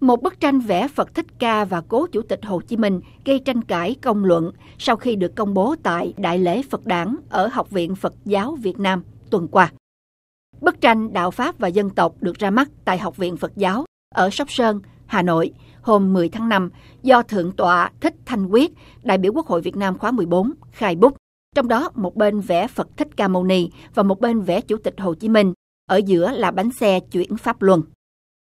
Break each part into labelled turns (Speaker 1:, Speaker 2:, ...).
Speaker 1: Một bức tranh vẽ Phật Thích Ca và cố Chủ tịch Hồ Chí Minh gây tranh cãi công luận sau khi được công bố tại Đại lễ Phật đản ở Học viện Phật giáo Việt Nam tuần qua. Bức tranh Đạo Pháp và Dân tộc được ra mắt tại Học viện Phật giáo ở Sóc Sơn, Hà Nội hôm 10 tháng 5 do Thượng tọa Thích Thanh Quyết, đại biểu Quốc hội Việt Nam khóa 14, khai bút. Trong đó một bên vẽ Phật Thích Ca Mâu Ni và một bên vẽ Chủ tịch Hồ Chí Minh, ở giữa là bánh xe chuyển Pháp Luân.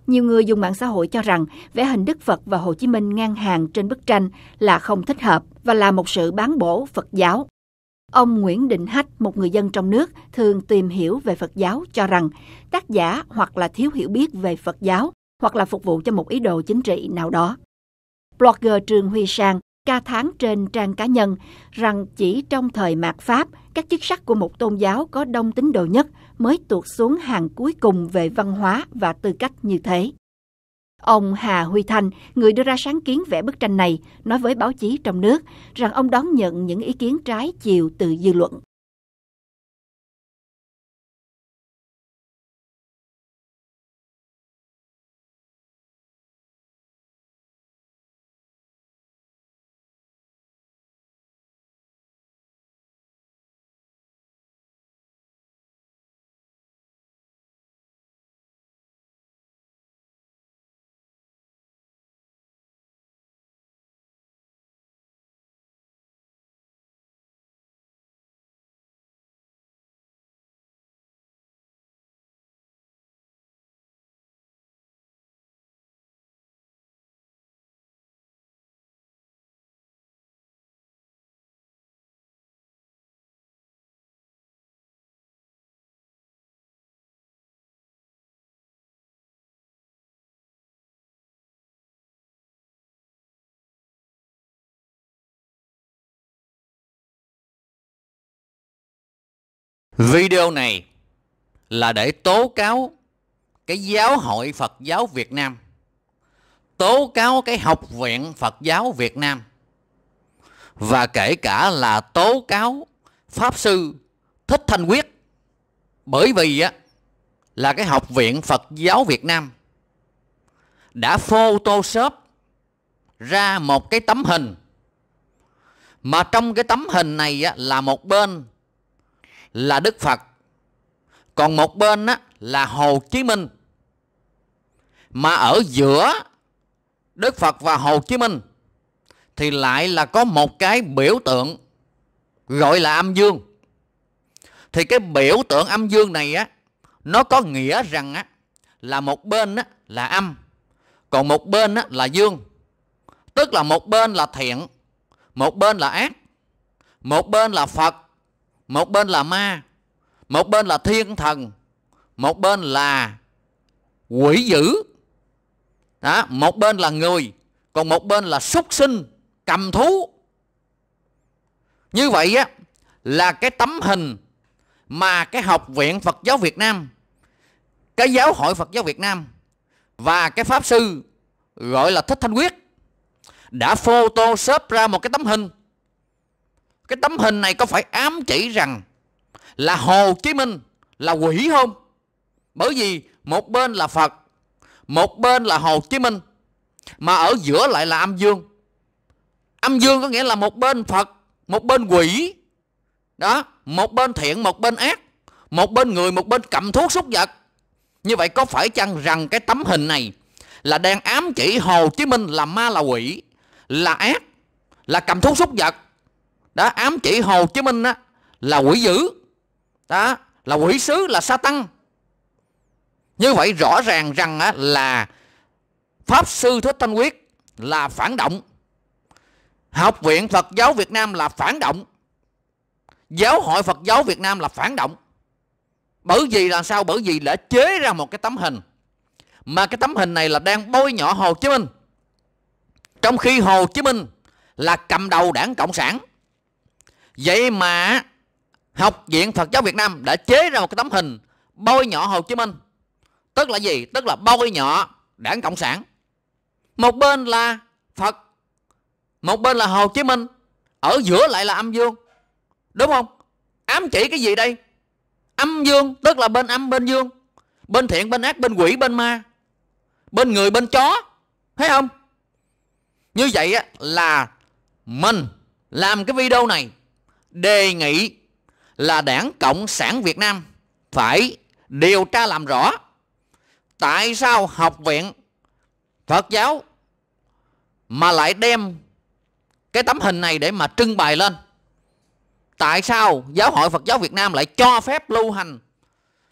Speaker 1: Nhiều người dùng mạng xã hội cho rằng vẽ hình Đức Phật và Hồ Chí Minh ngang hàng trên bức tranh là không thích hợp và là một sự bán bổ Phật giáo. Ông Nguyễn Định Hách, một người dân trong nước thường tìm hiểu về Phật giáo, cho rằng tác giả hoặc là thiếu hiểu biết về Phật giáo hoặc là phục vụ cho một ý đồ chính trị nào đó. Blogger Trương Huy Sang ca thán trên trang cá nhân rằng chỉ trong thời mạt Pháp, các chức sắc của một tôn giáo có đông tín đồ nhất mới tuột xuống hàng cuối cùng về văn hóa và tư cách như thế. Ông Hà Huy Thanh, người đưa ra sáng kiến vẽ bức tranh này, nói với báo chí trong nước rằng ông đón nhận những ý kiến trái chiều từ dư luận.
Speaker 2: Video này là để tố cáo cái giáo hội Phật giáo Việt Nam, tố cáo cái học viện Phật giáo Việt Nam và kể cả là tố cáo Pháp Sư Thích Thanh Quyết. Bởi vì á là cái học viện Phật giáo Việt Nam đã photoshop ra một cái tấm hình mà trong cái tấm hình này á, là một bên là Đức Phật. Còn một bên á, là Hồ Chí Minh. Mà ở giữa Đức Phật và Hồ Chí Minh thì lại là có một cái biểu tượng gọi là âm dương. Thì cái biểu tượng âm dương này á nó có nghĩa rằng á là một bên á là âm còn một bên á là dương. Tức là một bên là thiện một bên là ác một bên là phật một bên là ma một bên là thiên thần một bên là quỷ dữ. Đó, một bên là người còn một bên là súc sinh cầm thú. Như vậy á là cái tấm hình mà cái học viện Phật giáo Việt Nam cái giáo hội Phật giáo Việt Nam và cái pháp sư gọi là Thích Thanh Quyết đã photoshop ra một cái tấm hình cái tấm hình này có phải ám chỉ rằng là Hồ Chí Minh là quỷ không? Bởi vì một bên là Phật, một bên là Hồ Chí Minh, mà ở giữa lại là âm dương. Âm dương có nghĩa là một bên Phật, một bên quỷ. Đó, một bên thiện, một bên ác, một bên người, một bên cầm thuốc súc vật. Như vậy có phải chăng rằng cái tấm hình này là đang ám chỉ Hồ Chí Minh là ma là quỷ, là ác, là cầm thuốc súc vật đó ám chỉ Hồ Chí Minh đó, là quỷ dữ. Đó là quỷ sứ là sa tăng như vậy rõ ràng rằng á, là pháp sư thích thanh quyết là phản động. Học viện phật giáo việt nam là phản động. Giáo hội phật giáo việt nam là phản động. Bởi vì là sao? Bởi vì đã chế ra một cái tấm hình. Mà cái tấm hình này là đang bôi nhọ hồ chí minh. Trong khi hồ chí minh là cầm đầu đảng cộng sản. Vậy mà Học viện Phật giáo Việt Nam đã chế ra một cái tấm hình bôi nhọ Hồ Chí Minh. Tức là gì? Tức là bôi nhọ đảng Cộng sản. Một bên là Phật, một bên là Hồ Chí Minh, ở giữa lại là âm dương. Đúng không? Ám chỉ cái gì đây? Âm dương tức là bên âm bên dương, bên thiện bên ác bên quỷ bên ma, bên người bên chó. thấy không như vậy là mình làm cái video này đề nghị là đảng cộng sản việt nam phải điều tra làm rõ tại sao học viện phật giáo mà lại đem cái tấm hình này để mà trưng bày lên. Tại sao giáo hội phật giáo việt nam lại cho phép lưu hành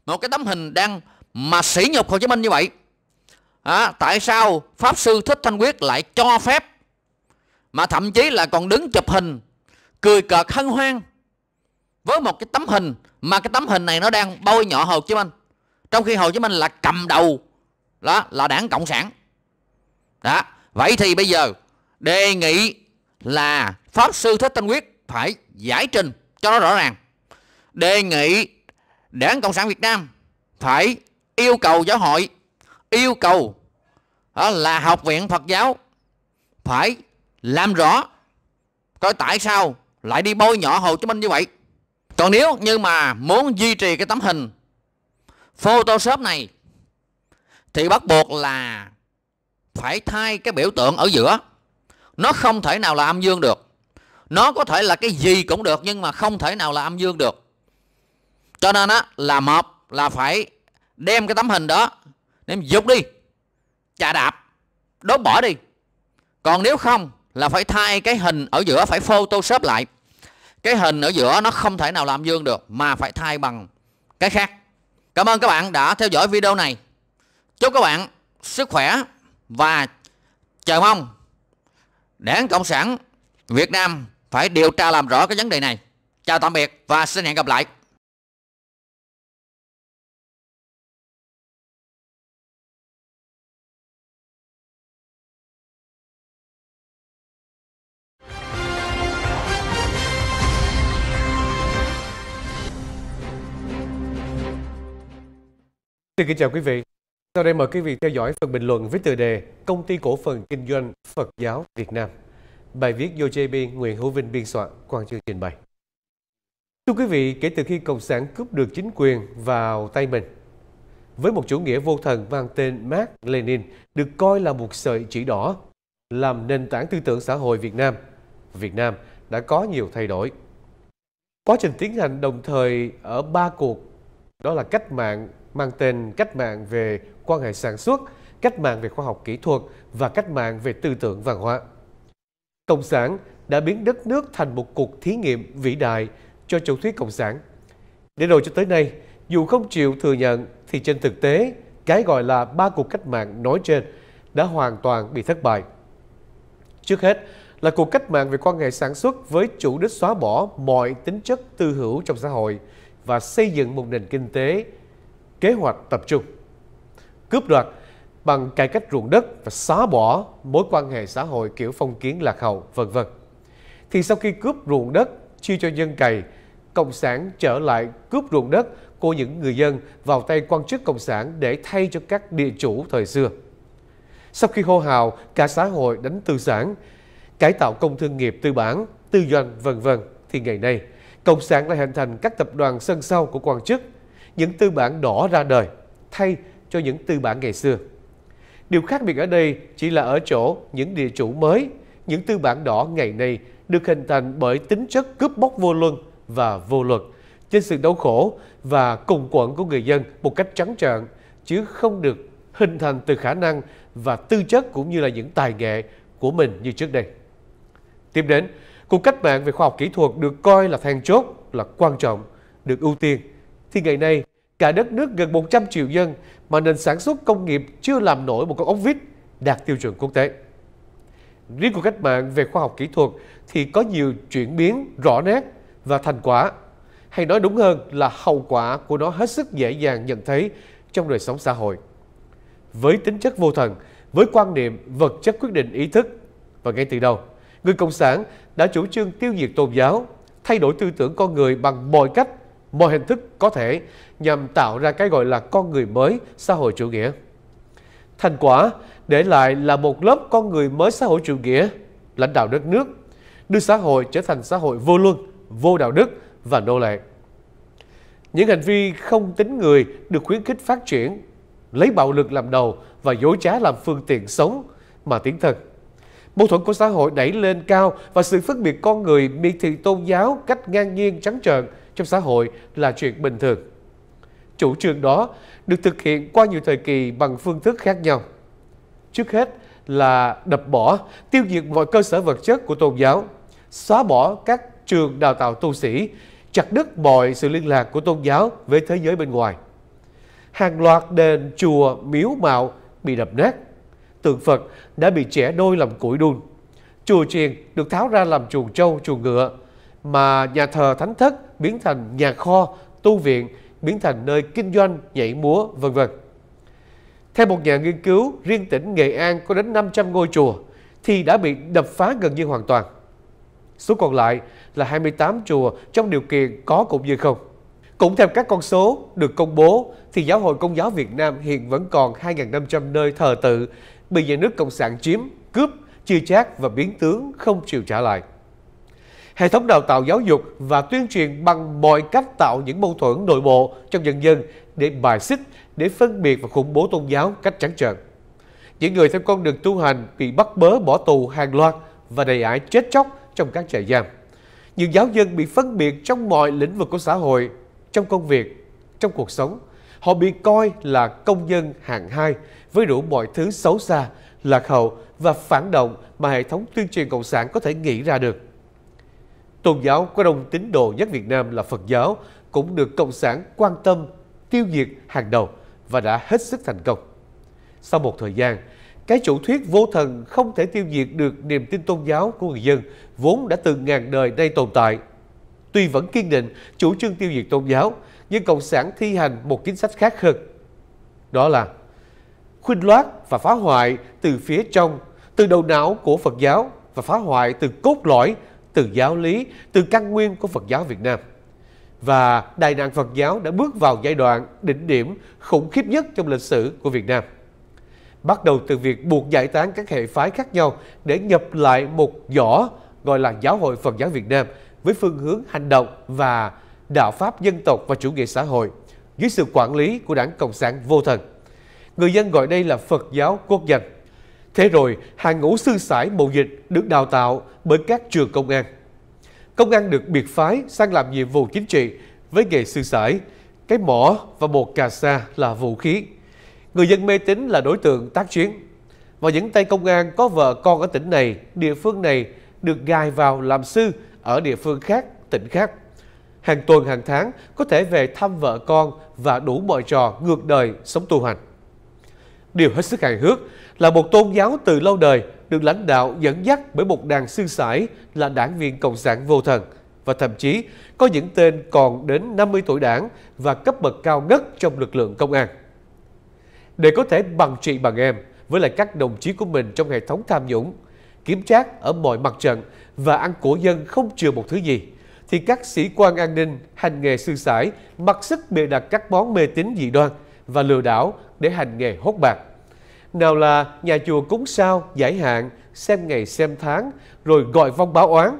Speaker 2: một cái tấm hình đang mà sỉ nhục hồ chí minh như vậy? À, tại sao pháp sư thích thanh quyết lại cho phép mà thậm chí là còn đứng chụp hình cười cợt hân hoan với một cái tấm hình, mà cái tấm hình này nó đang bôi nhọ Hồ Chí Minh. Trong khi Hồ Chí Minh là cầm đầu, đó, là đảng cộng sản. Đó, vậy thì bây giờ đề nghị là pháp sư thích thanh quyết phải giải trình cho nó rõ ràng. Đề nghị đảng cộng sản việt nam phải yêu cầu giáo hội, yêu cầu, đó, là học viện phật giáo phải làm rõ coi tại sao lại đi bôi nhọ hồ chí minh như vậy. Còn nếu như mà muốn duy trì cái tấm hình photoshop này, thì bắt buộc là phải thay cái biểu tượng ở giữa. Nó không thể nào là âm dương được. Nó có thể là cái gì cũng được, nhưng mà không thể nào là âm dương được. Cho nên á, là một là phải đem cái tấm hình đó, đem dục đi, chà đạp, đốt bỏ đi. Còn nếu không là phải thay cái hình ở giữa, phải photoshop lại cái hình ở giữa nó không thể nào làm dương được, mà phải thay bằng cái khác. Cảm ơn các bạn đã theo dõi video này. Chúc các bạn sức khỏe và chờ mong. Đảng cộng sản việt nam phải điều tra làm rõ cái vấn đề này. Chào tạm biệt và xin hẹn gặp lại.
Speaker 3: Xin kính chào quý vị. Sau đây mời quý vị theo dõi phần bình luận với tựa đề Công ty cổ phần kinh doanh Phật giáo Việt Nam. Bài viết do JB Nguyễn Hữu Vinh biên soạn, quan chương trình bày. Thưa quý vị, kể từ khi Cộng sản cướp được chính quyền vào tay mình, với một chủ nghĩa vô thần mang tên Mark Lenin được coi là một sợi chỉ đỏ, làm nền tảng tư tưởng xã hội Việt Nam, Việt Nam đã có nhiều thay đổi. Quá trình tiến hành đồng thời ở ba cuộc, đó là cách mạng mang tên cách mạng về quan hệ sản xuất, cách mạng về khoa học kỹ thuật và cách mạng về tư tưởng văn hóa. Cộng sản đã biến đất nước thành một cuộc thí nghiệm vĩ đại cho chủ thuyết cộng sản. Để rồi cho tới nay, dù không chịu thừa nhận thì trên thực tế, cái gọi là ba cuộc cách mạng nói trên đã hoàn toàn bị thất bại. Trước hết là cuộc cách mạng về quan hệ sản xuất với chủ đích xóa bỏ mọi tính chất tư hữu trong xã hội và xây dựng một nền kinh tế kế hoạch tập trung, cướp đoạt bằng cải cách ruộng đất và xóa bỏ mối quan hệ xã hội kiểu phong kiến lạc hậu, vân vân. Thì sau khi cướp ruộng đất chia cho dân cày, Cộng sản trở lại cướp ruộng đất của những người dân vào tay quan chức Cộng sản để thay cho các địa chủ thời xưa. Sau khi hô hào cả xã hội đánh tư sản, cải tạo công thương nghiệp tư bản, tư doanh vân vân thì ngày nay Cộng sản lại hình thành các tập đoàn sân sau của quan chức những tư bản đỏ ra đời thay cho những tư bản ngày xưa. Điều khác biệt ở đây chỉ là ở chỗ những địa chủ mới, những tư bản đỏ ngày nay được hình thành bởi tính chất cướp bóc vô luân và vô luật trên sự đau khổ và cùng quẫn của người dân một cách trắng trợn chứ không được hình thành từ khả năng và tư chất cũng như là những tài nghệ của mình như trước đây. Tiếp đến, cuộc cách mạng về khoa học kỹ thuật được coi là then chốt, là quan trọng, được ưu tiên thì ngày nay cả đất nước gần 100 triệu dân mà nền sản xuất công nghiệp chưa làm nổi một con ốc vít đạt tiêu chuẩn quốc tế. Riêng cuộc cách mạng về khoa học kỹ thuật thì có nhiều chuyển biến rõ nét và thành quả, hay nói đúng hơn là hậu quả của nó hết sức dễ dàng nhận thấy trong đời sống xã hội. Với tính chất vô thần, với quan niệm vật chất quyết định ý thức và ngay từ đầu, người Cộng sản đã chủ trương tiêu diệt tôn giáo, thay đổi tư tưởng con người bằng mọi cách mọi hình thức có thể nhằm tạo ra cái gọi là con người mới xã hội chủ nghĩa. Thành quả để lại là một lớp con người mới xã hội chủ nghĩa, lãnh đạo đất nước, đưa xã hội trở thành xã hội vô luân, vô đạo đức và nô lệ. Những hành vi không tính người được khuyến khích phát triển, lấy bạo lực làm đầu và dối trá làm phương tiện sống mà tiến thân. Mâu thuẫn của xã hội đẩy lên cao và sự phân biệt con người miệt thị tôn giáo cách ngang nhiên trắng trợn trong xã hội là chuyện bình thường. Chủ trương đó được thực hiện qua nhiều thời kỳ bằng phương thức khác nhau. Trước hết là đập bỏ, tiêu diệt mọi cơ sở vật chất của tôn giáo, xóa bỏ các trường đào tạo tu sĩ, chặt đứt mọi sự liên lạc của tôn giáo với thế giới bên ngoài. Hàng loạt đền, chùa, miếu mạo bị đập nát, tượng Phật đã bị trẻ đôi làm củi đun. Chùa chiền được tháo ra làm chuồng trâu, chuồng ngựa, mà nhà thờ thánh thất biến thành nhà kho, tu viện, biến thành nơi kinh doanh, nhảy múa, vân vân. Theo một nhà nghiên cứu, riêng tỉnh Nghệ An có đến 500 ngôi chùa thì đã bị đập phá gần như hoàn toàn. Số còn lại là 28 chùa trong điều kiện có cũng như không. Cũng theo các con số được công bố thì Giáo hội Công giáo Việt Nam hiện vẫn còn 2.500 nơi thờ tự bị nhà nước Cộng sản chiếm, cướp, chia chác và biến tướng không chịu trả lại. Hệ thống đào tạo giáo dục và tuyên truyền bằng mọi cách tạo những mâu thuẫn nội bộ trong nhân dân để bài xích, để phân biệt và khủng bố tôn giáo cách trắng trợn. Những người theo con đường tu hành bị bắt bớ bỏ tù hàng loạt và đầy ải chết chóc trong các trại giam. Những giáo dân bị phân biệt trong mọi lĩnh vực của xã hội, trong công việc, trong cuộc sống. Họ bị coi là công dân hạng hai với đủ mọi thứ xấu xa, lạc hậu và phản động mà hệ thống tuyên truyền cộng sản có thể nghĩ ra được. Tôn giáo có đông tín đồ nhất Việt Nam là Phật giáo cũng được Cộng sản quan tâm, tiêu diệt hàng đầu và đã hết sức thành công. Sau một thời gian, cái chủ thuyết vô thần không thể tiêu diệt được niềm tin tôn giáo của người dân vốn đã từ ngàn đời nay tồn tại. Tuy vẫn kiên định chủ trương tiêu diệt tôn giáo, nhưng Cộng sản thi hành một chính sách khác hơn. Đó là khuynh loát và phá hoại từ phía trong, từ đầu não của Phật giáo và phá hoại từ cốt lõi, từ giáo lý, từ căn nguyên của Phật giáo Việt Nam. Và đại nạn Phật giáo đã bước vào giai đoạn đỉnh điểm khủng khiếp nhất trong lịch sử của Việt Nam bắt đầu từ việc buộc giải tán các hệ phái khác nhau để nhập lại một giỏ gọi là Giáo hội Phật giáo Việt Nam với phương hướng hành động và đạo pháp dân tộc và chủ nghĩa xã hội dưới sự quản lý của đảng Cộng sản vô thần. Người dân gọi đây là Phật giáo quốc danh. Thế rồi, hàng ngũ sư sãi mậu dịch được đào tạo bởi các trường công an. Công an được biệt phái sang làm nhiệm vụ chính trị với nghề sư sãi, cái mỏ và một cà sa là vũ khí. Người dân mê tín là đối tượng tác chiến. Và những tay công an có vợ con ở tỉnh này, địa phương này được gài vào làm sư ở địa phương khác, tỉnh khác. Hàng tuần hàng tháng có thể về thăm vợ con và đủ mọi trò ngược đời sống tu hành. Điều hết sức hài hước là một tôn giáo từ lâu đời được lãnh đạo dẫn dắt bởi một đàn sư sãi là đảng viên Cộng sản vô thần và thậm chí có những tên còn đến 50 tuổi đảng và cấp bậc cao nhất trong lực lượng công an để có thể bằng trị bằng em với lại các đồng chí của mình trong hệ thống tham nhũng, kiểm trác ở mọi mặt trận và ăn của dân không chừa một thứ gì, thì các sĩ quan an ninh hành nghề sư sãi mặc sức bề đặt các món mê tín dị đoan và lừa đảo để hành nghề hốt bạc. Nào là nhà chùa cúng sao, giải hạn, xem ngày xem tháng, rồi gọi vong báo oán,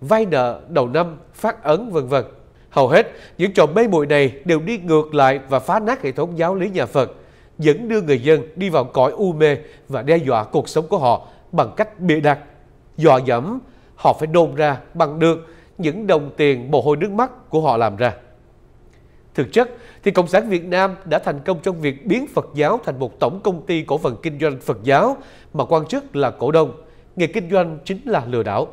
Speaker 3: vay nợ đầu năm, phát ấn vân vân. Hầu hết những trò mê muội này đều đi ngược lại và phá nát hệ thống giáo lý nhà Phật dẫn đưa người dân đi vào cõi u mê và đe dọa cuộc sống của họ bằng cách bịa đặt, dọa dẫm họ phải nôn ra bằng được những đồng tiền mồ hôi nước mắt của họ làm ra. Thực chất thì Cộng sản Việt Nam đã thành công trong việc biến Phật giáo thành một tổng công ty cổ phần kinh doanh Phật giáo mà quan chức là cổ đông. Nghề kinh doanh chính là lừa đảo.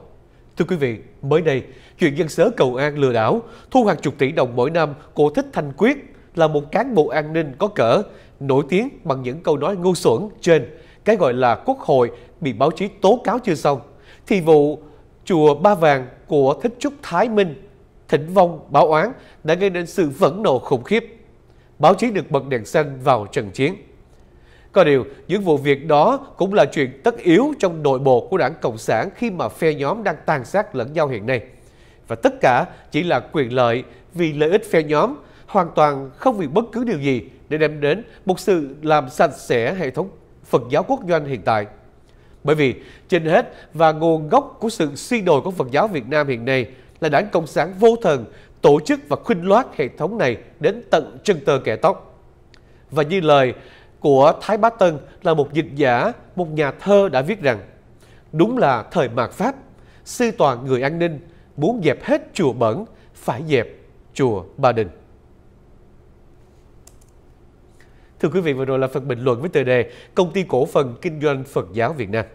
Speaker 3: Thưa quý vị, mới đây, chuyện dân sớ cầu an lừa đảo, thu hàng chục tỷ đồng mỗi năm của Thích Thanh Quyết là một cán bộ an ninh có cỡ nổi tiếng bằng những câu nói ngu xuẩn trên cái gọi là quốc hội bị báo chí tố cáo chưa xong, thì vụ chùa Ba Vàng của Thích Trúc Thái Minh thỉnh vong báo oán đã gây nên sự phẫn nộ khủng khiếp. Báo chí được bật đèn xanh vào trận chiến. Có điều, những vụ việc đó cũng là chuyện tất yếu trong nội bộ của đảng Cộng sản khi mà phe nhóm đang tàn sát lẫn nhau hiện nay. Và tất cả chỉ là quyền lợi vì lợi ích phe nhóm, hoàn toàn không vì bất cứ điều gì để đem đến một sự làm sạch sẽ hệ thống Phật giáo quốc doanh hiện tại. Bởi vì trên hết và nguồn gốc của sự suy đồi của Phật giáo Việt Nam hiện nay là đảng Cộng sản vô thần tổ chức và khuynh loát hệ thống này đến tận chân tơ kẻ tóc. Và như lời của Thái Bá Tân là một dịch giả, một nhà thơ đã viết rằng Đúng là thời mạt Pháp, sư toàn người an ninh muốn dẹp hết chùa bẩn, phải dẹp chùa Ba Đình. Thưa quý vị, vừa rồi là phần bình luận với tựa đề Công ty cổ phần kinh doanh Phật giáo Việt Nam.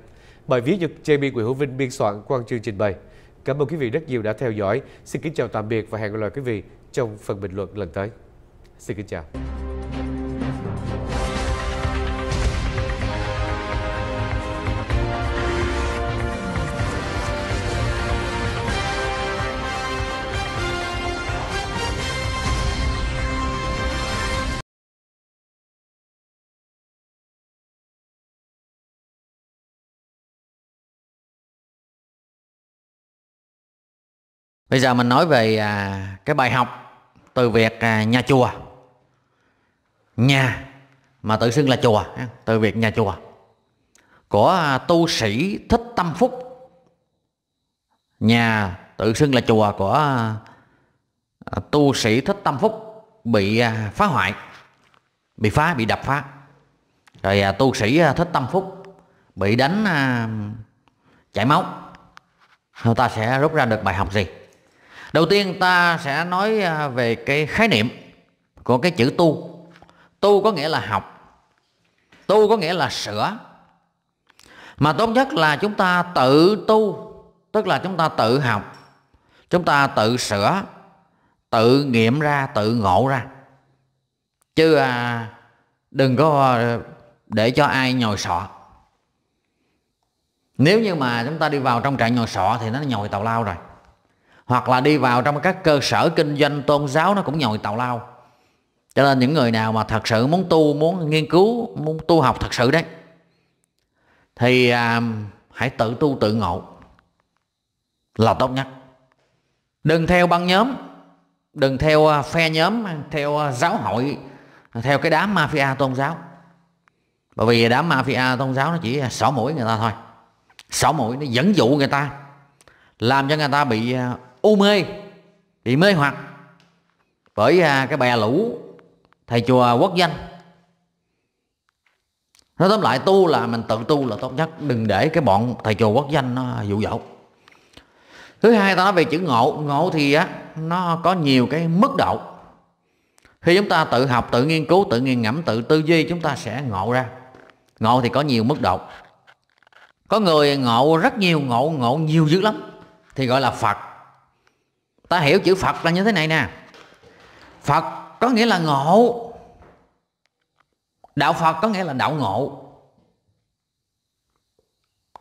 Speaker 3: Bài viết do JB Nguyễn Hữu Vinh biên soạn Quang Chương trình bày. Cảm ơn quý vị rất nhiều đã theo dõi. Xin kính chào tạm biệt và hẹn gặp lại quý vị trong phần bình luận lần tới. Xin kính chào.
Speaker 2: Bây giờ mình nói về à, cái bài học từ việc à, nhà chùa. Nhà mà tự xưng là chùa, từ việc nhà chùa của à, tu sĩ Thích Tâm Phúc. Nhà tự xưng là chùa của à, à, tu sĩ Thích Tâm Phúc bị à, phá hoại, bị phá, bị đập phá. Rồi à, tu sĩ à, Thích Tâm Phúc bị đánh à, chảy máu. Chúng ta sẽ rút ra được bài học gì? Đầu tiên ta sẽ nói à, về cái khái niệm của cái chữ tu. Tu có nghĩa là học. Tu có nghĩa là sửa. Mà tốt nhất là chúng ta tự tu, tức là chúng ta tự học, chúng ta tự sửa, tự nghiệm ra, tự ngộ ra. Chứ à, đừng có à, để cho ai nhồi sọ. Nếu như mà chúng ta đi vào trong trại nhồi sọ thì nó nhồi tàu lao rồi hoặc là đi vào trong các cơ sở kinh doanh tôn giáo nó cũng nhồi tào lao. Cho nên những người nào mà thật sự muốn tu muốn nghiên cứu muốn tu học thật sự đấy thì à, hãy tự tu tự ngộ là tốt nhất. Đừng theo băng nhóm đừng theo à, phe nhóm theo à, giáo hội theo cái đám mafia tôn giáo. Bởi vì đám mafia tôn giáo nó chỉ xỏ mũi người ta thôi. Xỏ mũi nó dẫn dụ người ta làm cho người ta bị à, u mê. Bị mê hoặc. Bởi à, cái bè lũ thầy chùa quốc danh. Nói tóm lại, tu là mình tự tu là tốt nhất. Đừng để cái bọn thầy chùa quốc danh nó dụ dỗ. Thứ hai, ta nói về chữ ngộ. Ngộ thì, á, nó có nhiều cái mức độ. Khi chúng ta tự học, tự nghiên cứu, tự nghiền ngẫm, tự tư duy, chúng ta sẽ ngộ ra. Ngộ thì có nhiều mức độ. Có người ngộ rất nhiều, ngộ ngộ nhiều dữ lắm. Thì gọi là phật ta hiểu chữ phật là như thế này nè. Phật có nghĩa là ngộ. Đạo phật có nghĩa là đạo ngộ.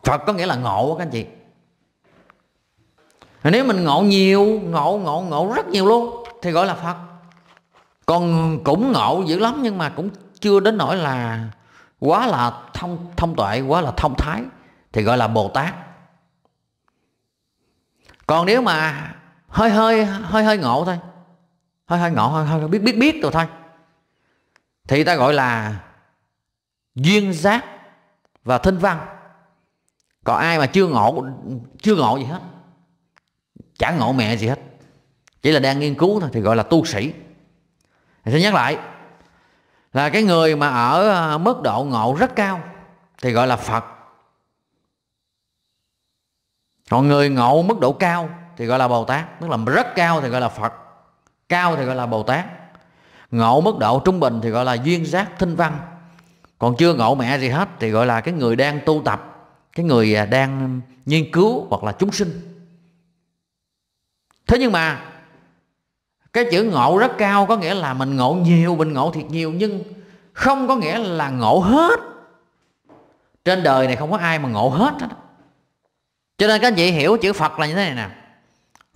Speaker 2: Phật có nghĩa là ngộ các anh chị. Nếu mình ngộ nhiều, ngộ ngộ ngộ rất nhiều luôn, thì gọi là phật. Còn cũng ngộ dữ lắm, nhưng mà cũng chưa đến nỗi là quá là thông thông tuệ, quá là thông thái, thì gọi là bồ tát. Còn nếu mà hơi hơi hơi hơi ngộ thôi. Hơi hơi ngộ, hơi hơi, biết biết biết rồi thôi. Thì ta gọi là duyên giác và thinh văn. Còn ai mà chưa ngộ chưa ngộ gì hết chả ngộ mẹ gì hết, chỉ là đang nghiên cứu thôi thì gọi là tu sĩ. Thì sẽ nhắc lại là cái người mà ở à, mức độ ngộ rất cao thì gọi là phật. Còn người ngộ mức độ cao thì gọi là bồ tát, tức là rất cao thì gọi là phật, cao thì gọi là bồ tát. Ngộ mức độ trung bình thì gọi là duyên giác thinh văn. Còn chưa ngộ mẹ gì hết thì gọi là cái người đang tu tập, cái người à, đang nghiên cứu hoặc là chúng sinh. Thế nhưng mà cái chữ ngộ rất cao có nghĩa là mình ngộ nhiều, mình ngộ thiệt nhiều, nhưng không có nghĩa là ngộ hết. Trên đời này không có ai mà ngộ hết đó. cho nên các anh chị hiểu chữ phật là như thế này nè.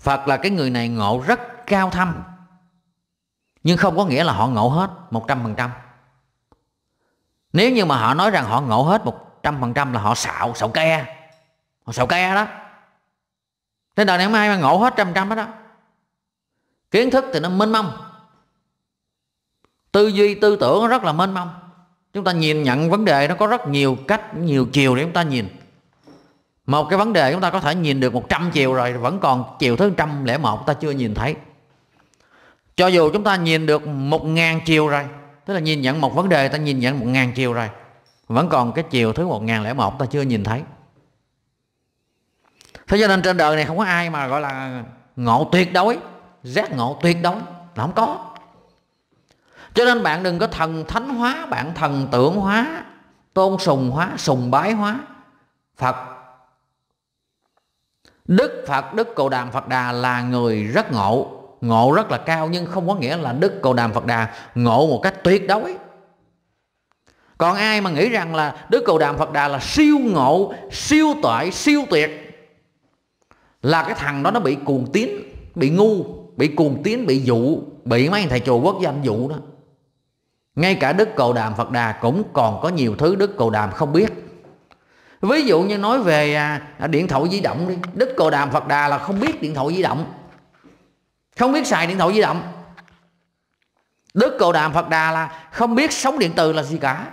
Speaker 2: Phật là cái người này ngộ rất cao thâm. Nhưng không có nghĩa là họ ngộ hết 100% Nếu như mà họ nói rằng họ ngộ hết 100% là họ xạo, xạo ke. Họ xạo ke đó. Thế đời này ai mà ngộ hết trăm trăm hết đó Kiến thức thì nó mênh mông. Tư duy, tư tưởng nó rất là mênh mông. Chúng ta nhìn nhận vấn đề nó có rất nhiều cách, nhiều chiều để chúng ta nhìn một cái vấn đề chúng ta có thể nhìn được 100 chiều rồi, vẫn còn chiều thứ 101 ta chưa nhìn thấy. Cho dù chúng ta nhìn được 1.000 chiều rồi, tức là nhìn nhận một vấn đề, ta nhìn nhận một ngàn chiều rồi, vẫn còn cái chiều thứ một ngàn lẻ một ta chưa nhìn thấy. Thế cho nên trên đời này không có ai mà gọi là ngộ tuyệt đối, giác ngộ tuyệt đối, là không có. Cho nên bạn đừng có thần thánh hóa, bạn thần tượng hóa, tôn sùng hóa, sùng bái hóa, phật đức phật, đức cầu đàm phật đà là người rất ngộ. Ngộ rất là cao nhưng không có nghĩa là đức cầu đàm phật đà ngộ một cách tuyệt đối. Còn ai mà nghĩ rằng là đức cầu đàm phật đà là siêu ngộ, siêu tuệ, siêu tuyệt là cái thằng đó nó bị cuồng tín, bị ngu, bị cuồng tín, bị dụ, bị mấy thầy chùa quốc danh dụ đó. Ngay cả đức cầu đàm phật đà cũng còn có nhiều thứ đức cầu đàm không biết ví dụ như nói về à, à, điện thoại di động đi. Đức Cồ đàm phật đà là không biết điện thoại di động. Không biết xài điện thoại di động. Đức Cồ đàm phật đà là không biết sóng điện từ là gì cả.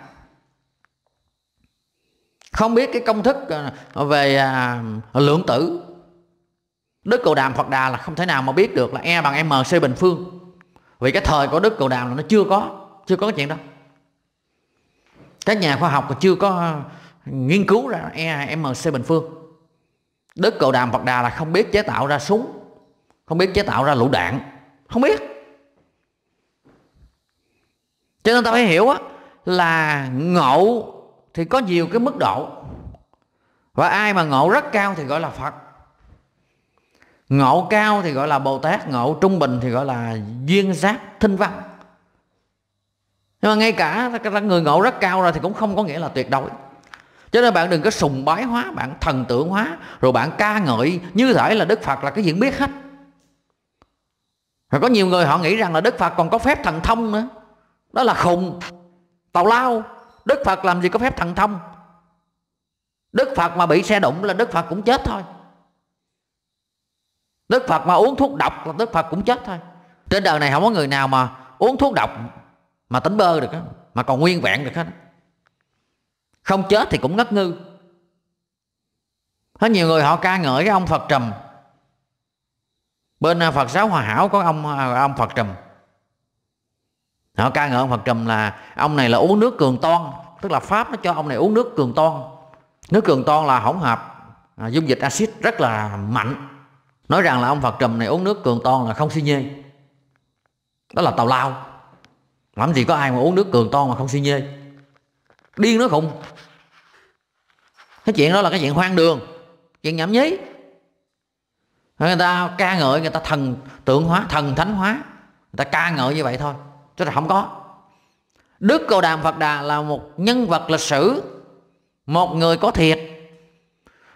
Speaker 2: Không biết cái công thức à, về à, lượng tử. Đức Cồ đàm phật đà là không thể nào mà biết được là e bằng mc bình phương. Vì cái thời của đức cầu đàm là nó chưa có chưa có cái chuyện đó. Các nhà khoa học còn chưa có nghiên cứu ra e mc bình phương. Đức cầu đàm phật đà là không biết chế tạo ra súng, không biết chế tạo ra lựu đạn, không biết. Cho nên ta phải hiểu á, là ngộ thì có nhiều cái mức độ. Và ai mà ngộ rất cao thì gọi là phật. Ngộ cao thì gọi là bồ tát, ngộ trung bình thì gọi là duyên giác thinh văn. Nhưng mà ngay cả người ngộ rất cao rồi thì cũng không có nghĩa là tuyệt đối cho nên bạn đừng có sùng bái hóa, bạn thần tượng hóa, rồi bạn ca ngợi. Như thể là đức phật là cái gì biết hết. Rồi có nhiều người họ nghĩ rằng là đức phật còn có phép thần thông nữa. Đó là khùng. Tào lao. Đức phật làm gì có phép thần thông? Đức phật mà bị xe đụng là đức phật cũng chết thôi. Đức phật mà uống thuốc độc là đức phật cũng chết thôi. Trên đời này không có người nào mà uống thuốc độc mà tỉnh bơ được á, mà còn nguyên vẹn được hết không chết thì cũng ngất ngư. Có nhiều người họ ca ngợi cái ông phật trầm. Bên à, phật giáo hòa hảo có ông à, ông phật trầm. Họ ca ngợi ông phật trầm là ông này là uống nước cường toan tức là pháp nó cho ông này uống nước cường toan. Nước cường toan là hỗn hợp à, dung dịch axit rất là mạnh. Nói rằng là ông phật trầm này uống nước cường toan là không suy nhê. Đó là tàu lao. Làm gì có ai mà uống nước cường toan mà không suy nhê? Điên nó khùng. Cái chuyện đó là cái chuyện hoang đường, chuyện nhảm nhí. Người ta ca ngợi, người ta thần tượng hóa, thần thánh hóa. Người ta ca ngợi như vậy thôi, chứ là không có. Đức cầu đàm phật đà là một nhân vật lịch sử, một người có thiệt,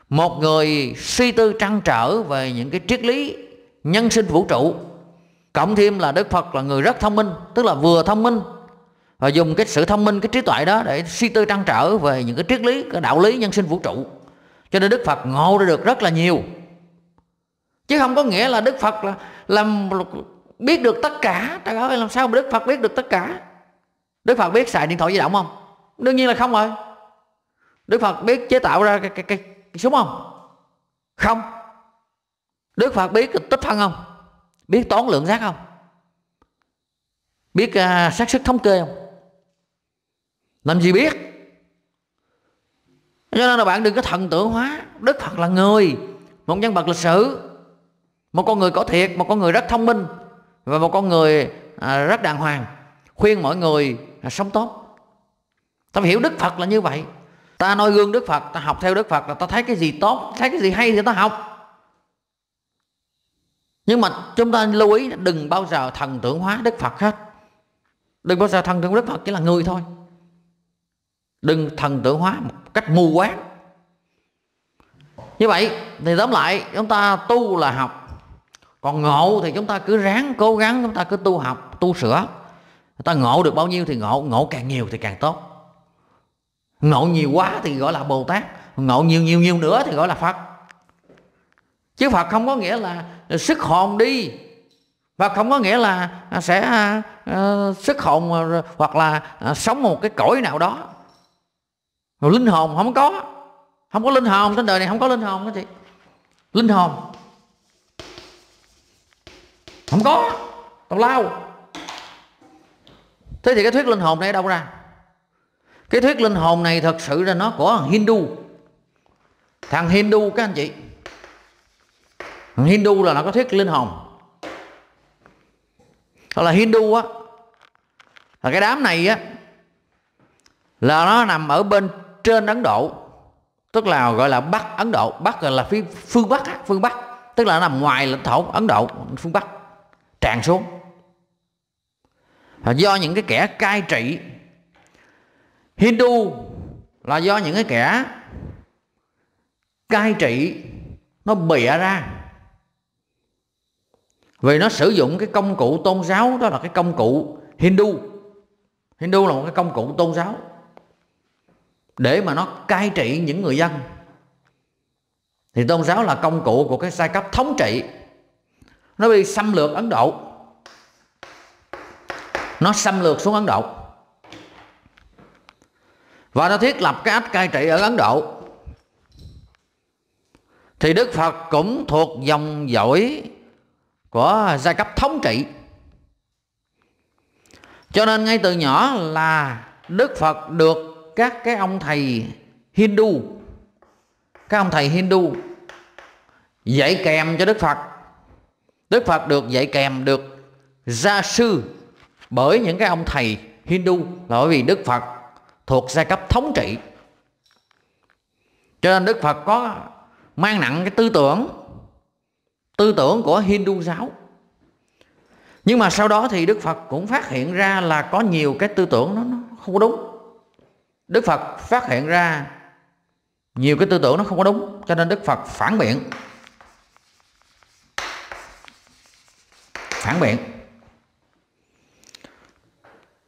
Speaker 2: một người suy tư trăn trở về những cái triết lý nhân sinh vũ trụ. Cộng thêm là đức phật là người rất thông minh, tức là vừa thông minh và dùng cái sự thông minh cái trí tuệ đó để suy tư trăn trở về những cái triết lý cái đạo lý nhân sinh vũ trụ. Cho nên đức phật ngộ ra được rất là nhiều. Chứ không có nghĩa là đức phật là làm biết được tất cả. Trời ơi làm sao mà đức phật biết được tất cả? Đức phật biết xài điện thoại di động không? Đương nhiên là không rồi. Đức phật biết chế tạo ra cái, cái, cái, cái súng không? Không. Đức phật biết tích phân không? Biết toán lượng giác không? Biết uh, xác suất thống kê không? Làm gì biết? Cho nên là bạn đừng có thần tượng hóa. Đức phật là người một nhân vật lịch sử. Một con người có thiệt một con người rất thông minh và một con người à, rất đàng hoàng. Khuyên mọi người à, sống tốt. Ta phải hiểu đức phật là như vậy. Ta noi gương đức phật ta học theo đức phật là ta thấy cái gì tốt thấy cái gì hay thì ta học. Nhưng mà chúng ta lưu ý đừng bao giờ thần tượng hóa đức phật hết. Đừng bao giờ thần tượng đức phật chỉ là người thôi đừng thần tượng hóa một cách mù quáng. Như vậy thì tóm lại chúng ta tu là học. Còn ngộ thì chúng ta cứ ráng cố gắng chúng ta cứ tu học tu sửa. Ta ngộ được bao nhiêu thì ngộ ngộ càng nhiều thì càng tốt. Ngộ nhiều quá thì gọi là bồ tát ngộ nhiều nhiều nhiều nữa thì gọi là phật. Chứ phật không có nghĩa là sức hồn đi và không có nghĩa là sẽ uh, sức hồn hoặc là uh, sống một cái cõi nào đó rồi linh hồn không có. Không có linh hồn, trên đời này không có linh hồn đó chị. Linh hồn. Không có. Tào lao. Thế thì cái thuyết linh hồn này ở đâu ra? Cái thuyết linh hồn này thật sự là nó của Hindu. Thằng Hindu các anh chị. Thằng Hindu là nó có thuyết linh hồn. Hoặc là Hindu á. Là cái đám này á, là nó nằm ở bên trên Ấn Độ, tức là gọi là Bắc Ấn Độ. Bắc là phía phương Bắc phương Bắc. Tức là nằm ngoài lãnh thổ Ấn Độ, phương Bắc, tràn xuống. Và do những cái kẻ cai trị. Hindu là do những cái kẻ cai trị. Nó bịa ra. Vì nó sử dụng cái công cụ tôn giáo, đó là cái công cụ Hindu. Hindu là một cái công cụ tôn giáo để mà nó cai trị những người dân. Thì tôn giáo là công cụ của cái giai cấp thống trị. Nó bị xâm lược Ấn Độ. Nó xâm lược xuống Ấn Độ. Và nó thiết lập cái ách cai trị ở Ấn Độ. Thì Đức Phật cũng thuộc dòng dõi của giai cấp thống trị. Cho nên ngay từ nhỏ là Đức Phật được các cái ông thầy Hindu. Các ông thầy Hindu dạy kèm cho Đức Phật. Đức Phật được dạy kèm được gia sư bởi những cái ông thầy Hindu là bởi vì Đức Phật thuộc giai cấp thống trị. Cho nên Đức Phật có mang nặng cái tư tưởng tư tưởng của Hindu giáo. Nhưng mà sau đó thì Đức Phật cũng phát hiện ra là có nhiều cái tư tưởng nó, nó không đúng. Đức Phật phát hiện ra nhiều cái tư tưởng nó không có đúng, cho nên Đức Phật phản biện. Phản biện.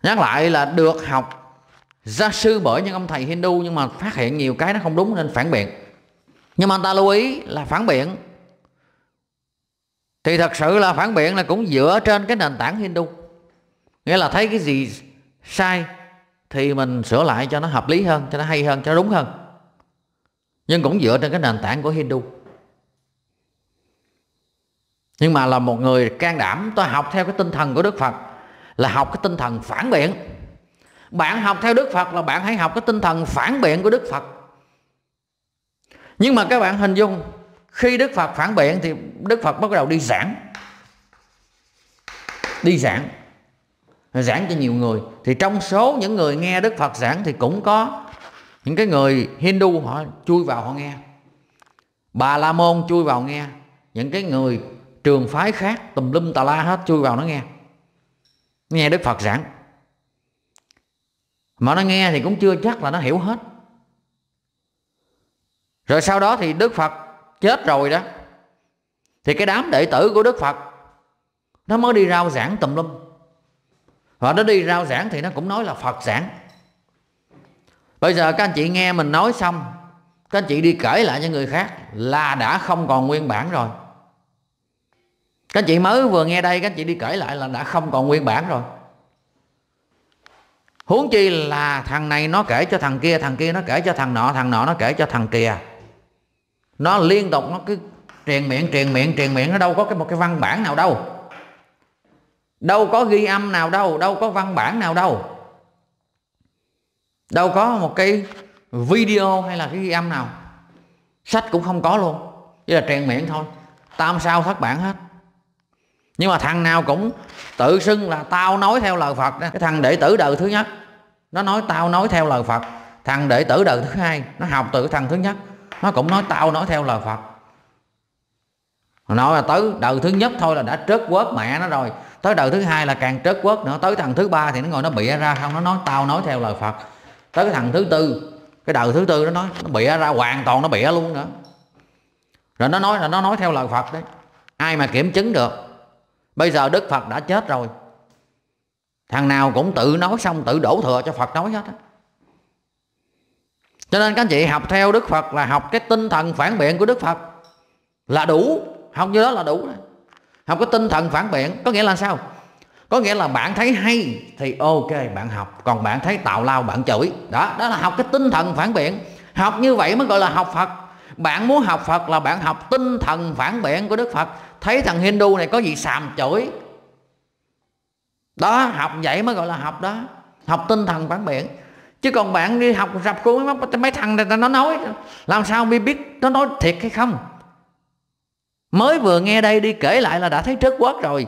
Speaker 2: Nhắc lại là được học gia sư bởi những ông thầy Hindu, nhưng mà phát hiện nhiều cái nó không đúng nên phản biện. Nhưng mà anh ta lưu ý là phản biện. Thì thật sự là phản biện là cũng dựa trên cái nền tảng Hindu. Nghĩa là thấy cái gì sai thì mình sửa lại cho nó hợp lý hơn, cho nó hay hơn, cho nó đúng hơn. Nhưng cũng dựa trên cái nền tảng của Hindu. Nhưng mà là một người can đảm tôi học theo cái tinh thần của Đức Phật, là học cái tinh thần phản biện. Bạn học theo Đức Phật là bạn hãy học cái tinh thần phản biện của Đức Phật. Nhưng mà các bạn hình dung, khi Đức Phật phản biện thì Đức Phật bắt đầu đi giảng. Đi giảng giảng cho nhiều người. Thì trong số những người nghe Đức Phật giảng thì cũng có những cái người Hindu họ chui vào họ nghe. Bà La Môn chui vào nghe. Những cái người trường phái khác, tùm lum tà la hết, chui vào nó nghe. Nghe Đức Phật giảng. Mà nó nghe thì cũng chưa chắc là nó hiểu hết. Rồi sau đó thì Đức Phật chết rồi đó. Thì cái đám đệ tử của Đức Phật, nó mới đi rao giảng tùm lum và nó đi rao giảng thì nó cũng nói là Phật giảng. Bây giờ các anh chị nghe mình nói xong, các anh chị đi kể lại cho người khác là đã không còn nguyên bản rồi. Các anh chị mới vừa nghe đây, các anh chị đi kể lại là đã không còn nguyên bản rồi. Huống chi là thằng này nó kể cho thằng kia thằng kia nó kể cho thằng nọ thằng nọ nó kể cho thằng kia. Nó liên tục, nó cứ truyền miệng truyền miệng truyền miệng, nó đâu có cái một cái văn bản nào đâu đâu có ghi âm nào đâu đâu có văn bản nào đâu. Đâu có một cái video hay là cái ghi âm nào. Sách cũng không có luôn, chỉ là trèn miệng thôi. Tam sao thất bản hết. Nhưng mà thằng nào cũng tự xưng là tao nói theo lời Phật đó. cái thằng đệ tử đời thứ nhất, nó nói tao nói theo lời Phật. Thằng đệ tử đời thứ hai, nó học từ cái thằng thứ nhất, nó cũng nói tao nói theo lời Phật. Nói là tới đời thứ nhất thôi là đã trớt quớt mẹ nó rồi tới đời thứ hai là càng trớt quớt nữa. Tới thằng thứ ba thì nó ngồi nó bịa ra không nó nói, tao nói theo lời Phật. Tới cái thằng thứ tư, cái đời thứ tư nó nói, nó bịa ra, hoàn toàn nó bịa luôn nữa. Rồi nó nói là nó nói theo lời Phật đấy. Ai mà kiểm chứng được? Bây giờ Đức Phật đã chết rồi. Thằng nào cũng tự nói xong, tự đổ thừa cho Phật nói hết á. Cho nên các anh chị học theo Đức Phật là học cái tinh thần phản biện của Đức Phật là đủ. Học như đó là đủ học cái tinh thần phản biện có nghĩa là sao? Có nghĩa là bạn thấy hay thì ok bạn học. Còn bạn thấy tào lao bạn chửi. Đó đó là học cái tinh thần phản biện. Học như vậy mới gọi là học Phật. Bạn muốn học Phật là bạn học tinh thần phản biện của Đức Phật. Thấy thằng Hindu này có gì xàm chửi. Đó học vậy mới gọi là học đó. Học tinh thần phản biện. Chứ còn bạn đi học rập cuốn mấy, mấy thằng này nó nói làm sao biết biết nó nói thiệt hay không? Mới vừa nghe đây đi, kể lại là đã thấy trớt quốc rồi.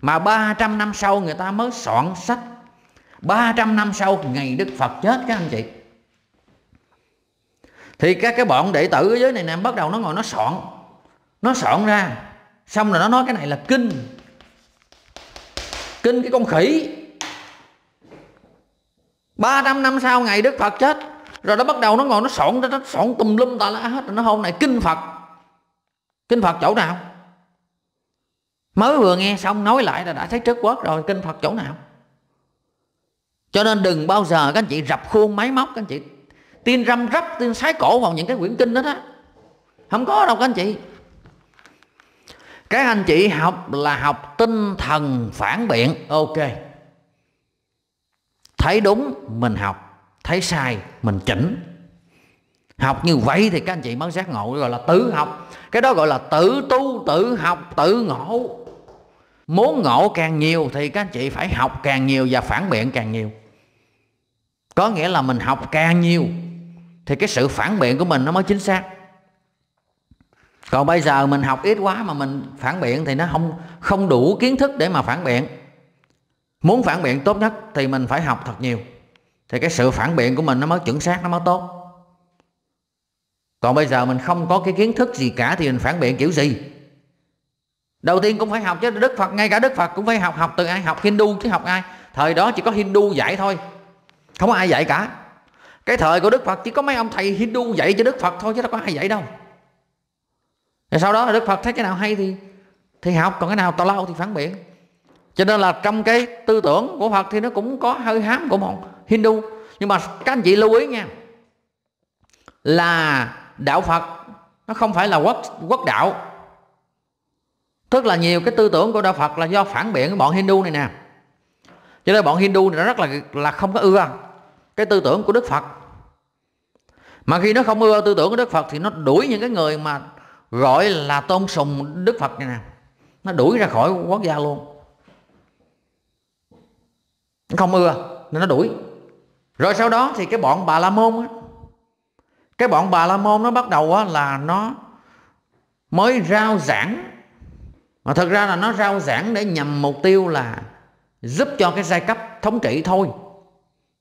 Speaker 2: Mà 300 năm sau người ta mới soạn sách. 300 năm sau ngày Đức Phật chết, các anh chị. Thì các cái bọn đệ tử ở dưới này nè, bắt đầu nó ngồi nó soạn. Nó soạn ra. Xong rồi nó nói cái này là kinh. Kinh cái con khỉ. 300 năm sau ngày Đức Phật chết, rồi nó bắt đầu nó ngồi nó soạn nó soạn tùm lum tà la hết. Rồi nó hôm này kinh Phật kinh Phật chỗ nào? Mới vừa nghe xong nói lại là đã thấy trớt quốc rồi, kinh Phật chỗ nào? Cho nên đừng bao giờ các anh chị rập khuôn máy móc, các anh chị tin răm rắp, tin sái cổ vào những cái quyển kinh đó đó. Không có đâu các anh chị. Các anh chị học là học tinh thần phản biện. Ok. Thấy đúng mình học, thấy sai mình chỉnh học như vậy thì các anh chị mới giác ngộ gọi là tự học. Cái đó gọi là tự tu, tự học, tự ngộ. Muốn ngộ càng nhiều thì các anh chị phải học càng nhiều và phản biện càng nhiều. Có nghĩa là mình học càng nhiều thì cái sự phản biện của mình nó mới chính xác. Còn bây giờ mình học ít quá mà mình phản biện thì nó không không đủ kiến thức để mà phản biện. Muốn phản biện tốt nhất thì mình phải học thật nhiều. Thì cái sự phản biện của mình nó mới chuẩn xác, nó mới tốt còn bây giờ mình không có cái kiến thức gì cả thì mình phản biện kiểu gì? Đầu tiên cũng phải học chứ, đức phật, ngay cả đức phật cũng phải học. Học từ ai? Học hindu chứ học ai? Thời đó chỉ có hindu dạy thôi. Không có ai dạy cả. Cái thời của đức phật chỉ có mấy ông thầy hindu dạy cho đức phật thôi chứ đâu có ai dạy đâu. Rồi sau đó là đức phật thấy cái nào hay thì thì học, còn cái nào tào lao thì phản biện. Cho nên là trong cái tư tưởng của phật thì nó cũng có hơi hám của một hindu. Nhưng mà các anh chị lưu ý nha, là đạo phật, nó không phải là quốc quốc đạo. Tức là nhiều cái tư tưởng của đạo phật là do phản biện cái bọn hindu này nè. Cho nên bọn hindu này nó rất là là không có ưa cái tư tưởng của đức phật. Mà khi nó không ưa tư tưởng của đức phật thì nó đuổi những cái người mà gọi là tôn sùng đức phật này nè. Nó đuổi ra khỏi quốc gia luôn. Nó không ưa, nên nó đuổi. Rồi sau đó thì cái bọn bà la môn á cái bọn bà la môn nó bắt đầu á là nó mới rao giảng. Mà thật ra là nó rao giảng để nhằm mục tiêu là giúp cho cái giai cấp thống trị thôi.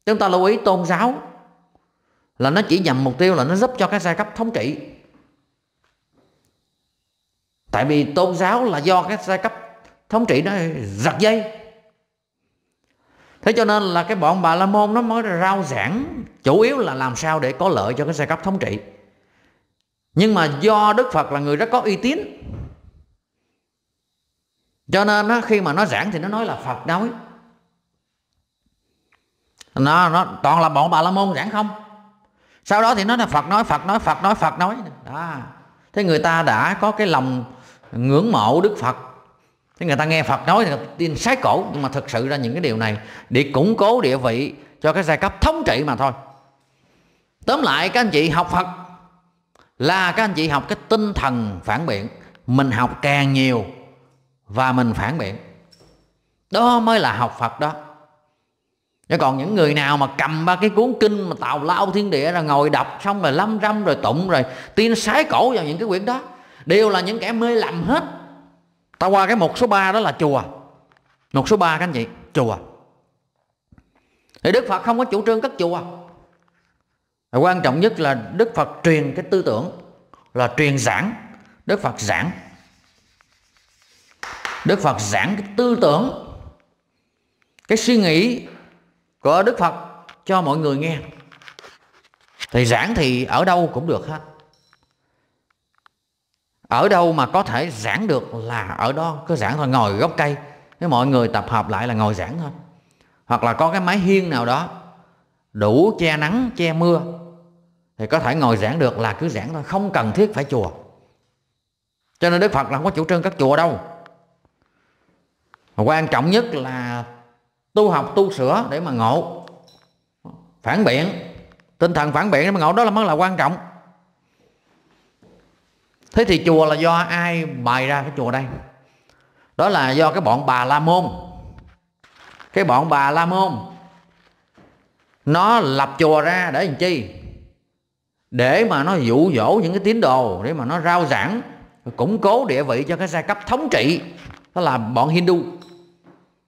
Speaker 2: Chúng ta lưu ý tôn giáo là nó chỉ nhằm mục tiêu là nó giúp cho cái giai cấp thống trị. Tại vì tôn giáo là do cái giai cấp thống trị nó giật dây thế cho nên là cái bọn bà la môn nó mới rao giảng, chủ yếu là làm sao để có lợi cho cái giai cấp thống trị. Nhưng mà do đức phật là người rất có uy tín. Cho nên nó khi mà nó giảng thì nó nói là phật nói. Nó nó, toàn là bọn bà la môn giảng không? Sau đó thì nó là phật nói phật nói phật nói phật nói. Đó. Thế người ta đã có cái lòng ngưỡng mộ đức phật thế người ta nghe phật nói thì tin sái cổ, nhưng mà thực sự ra những cái điều này để củng cố địa vị cho cái giai cấp thống trị mà thôi. Tóm lại, các anh chị học phật là các anh chị học cái tinh thần phản biện. Mình học càng nhiều và mình phản biện. Đó mới là học phật đó. Chứ còn những người nào mà cầm ba cái cuốn kinh mà tào lao thiên địa rồi ngồi đọc xong rồi lâm râm rồi tụng rồi tin sái cổ vào những cái quyển đó, đều là những kẻ mê lầm hết ta qua cái một số ba đó là chùa. Một số ba các anh chị, chùa. Thì đức phật không có chủ trương cất chùa. Và quan trọng nhất là đức phật truyền cái tư tưởng, là truyền giảng. Đức phật giảng. Đức phật giảng cái tư tưởng, cái suy nghĩ của đức phật cho mọi người nghe. Thì giảng thì ở đâu cũng được hết ở đâu mà có thể giảng được là ở đó, cứ giảng thôi, ngồi gốc cây. Nếu mọi người tập hợp lại là ngồi giảng thôi. Hoặc là có cái mái hiên nào đó, đủ che nắng, che mưa, thì có thể ngồi giảng được là cứ giảng thôi, không cần thiết phải chùa. Cho nên đức phật là không có chủ trương các chùa đâu. Quan trọng nhất là tu học, tu sửa để mà ngộ. Phản biện, tinh thần phản biện để mà ngộ, đó là mới là quan trọng thế thì chùa là do ai bày ra cái chùa đây? Đó là do cái bọn bà la môn. Cái bọn bà la môn, nó lập chùa ra để làm chi? Để mà nó dụ dỗ những cái tín đồ, để mà nó rao giảng, củng cố địa vị cho cái giai cấp thống trị. Đó là bọn Hindu.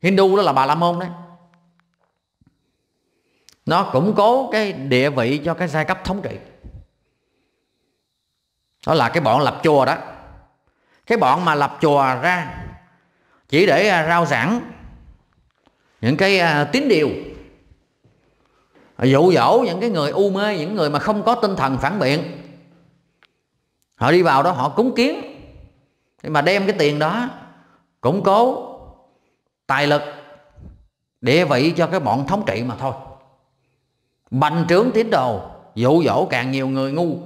Speaker 2: Hindu đó là bà la môn đấy. Nó củng cố cái địa vị cho cái giai cấp thống trị đó là cái bọn lập chùa đó. Cái bọn mà lập chùa ra, chỉ để à, rao giảng những cái à, tín điều. Dụ dỗ những cái người u mê, những người mà không có tinh thần phản biện. Họ đi vào đó, họ cúng kiến. Mà đem cái tiền đó, củng cố tài lực, địa vị cho cái bọn thống trị mà thôi. Bành trướng tín đồ, dụ dỗ càng nhiều người ngu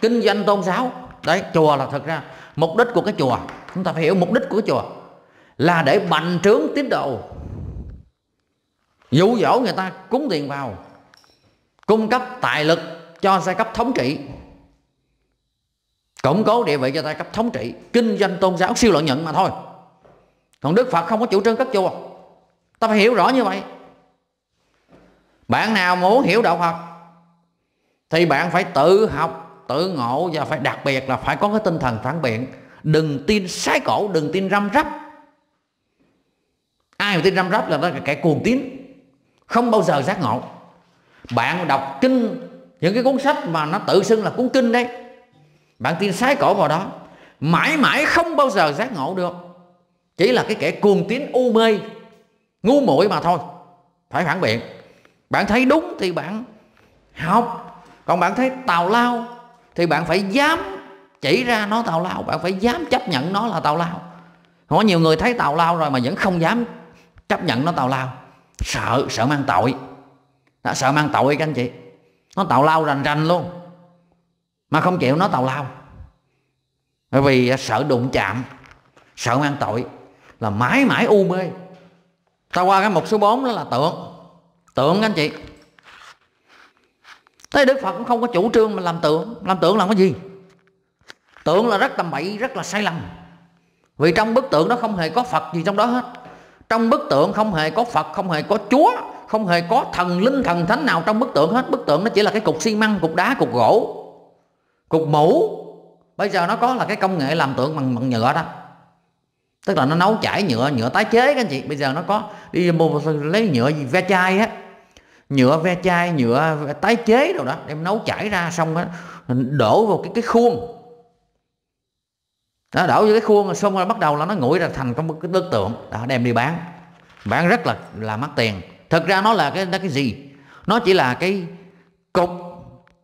Speaker 2: kinh doanh tôn giáo. Đấy, chùa là thật ra mục đích của cái chùa. Chúng ta phải hiểu mục đích của cái chùa. Là để bành trướng tín đồ. Dụ dỗ người ta cúng tiền vào. Cung cấp tài lực cho giai cấp thống trị. Củng cố địa vị cho giai cấp thống trị. Kinh doanh tôn giáo, siêu lợi nhuận mà thôi. Còn đức phật không có chủ trương cất chùa. Ta phải hiểu rõ như vậy. Bạn nào muốn hiểu đạo phật, thì bạn phải tự học tự ngộ và phải đặc biệt là phải có cái tinh thần phản biện. Đừng tin sái cổ, đừng tin răm rắp. Ai mà tin răm rắp là nó là kẻ cuồng tín, không bao giờ giác ngộ. Bạn đọc kinh, những cái cuốn sách mà nó tự xưng là cuốn kinh đấy, bạn tin sái cổ vào đó, mãi mãi không bao giờ giác ngộ được. Chỉ là cái kẻ cuồng tín, u mê, ngu muội mà thôi, phải phản biện. Bạn thấy đúng thì bạn học, còn bạn thấy tào lao thì bạn phải dám chỉ ra nó tào lao, bạn phải dám chấp nhận nó là tào lao. Có nhiều người thấy tào lao rồi mà vẫn không dám chấp nhận nó tào lao. Sợ sợ mang tội. Đã sợ mang tội các anh chị. Nó tào lao rành rành luôn. Mà không chịu, nó tào lao. Bởi vì à, sợ đụng chạm, sợ mang tội là mãi mãi u mê. Ta qua cái mục số 4 đó là tượng. Tượng các anh chị. Thế Đức Phật cũng không có chủ trương mà làm tượng. Làm tượng làm cái gì? Tượng là rất tầm bậy rất là sai lầm. Vì trong bức tượng đó không hề có Phật gì trong đó hết. Trong bức tượng không hề có Phật Không hề có Chúa Không hề có thần linh thần thánh nào trong bức tượng hết. Bức tượng nó chỉ là cái cục xi măng, cục đá, cục gỗ Cục mũ. Bây giờ nó có là cái công nghệ làm tượng bằng, bằng nhựa đó. Tức là nó nấu chảy nhựa, nhựa tái chế các anh chị. Bây giờ nó có đi mua lấy nhựa gì ve chai á nhựa ve chai, nhựa tái chế đâu đó, đem nấu chảy ra xong đó đổ vào cái cái khuôn. Đó, đổ vô cái khuôn xong rồi bắt đầu là nó nguội ra thành một cái bức tượng. Đó, đem đi bán. Bán rất là là mắc tiền. Thực ra nó là cái, nó cái gì? Nó chỉ là cái cục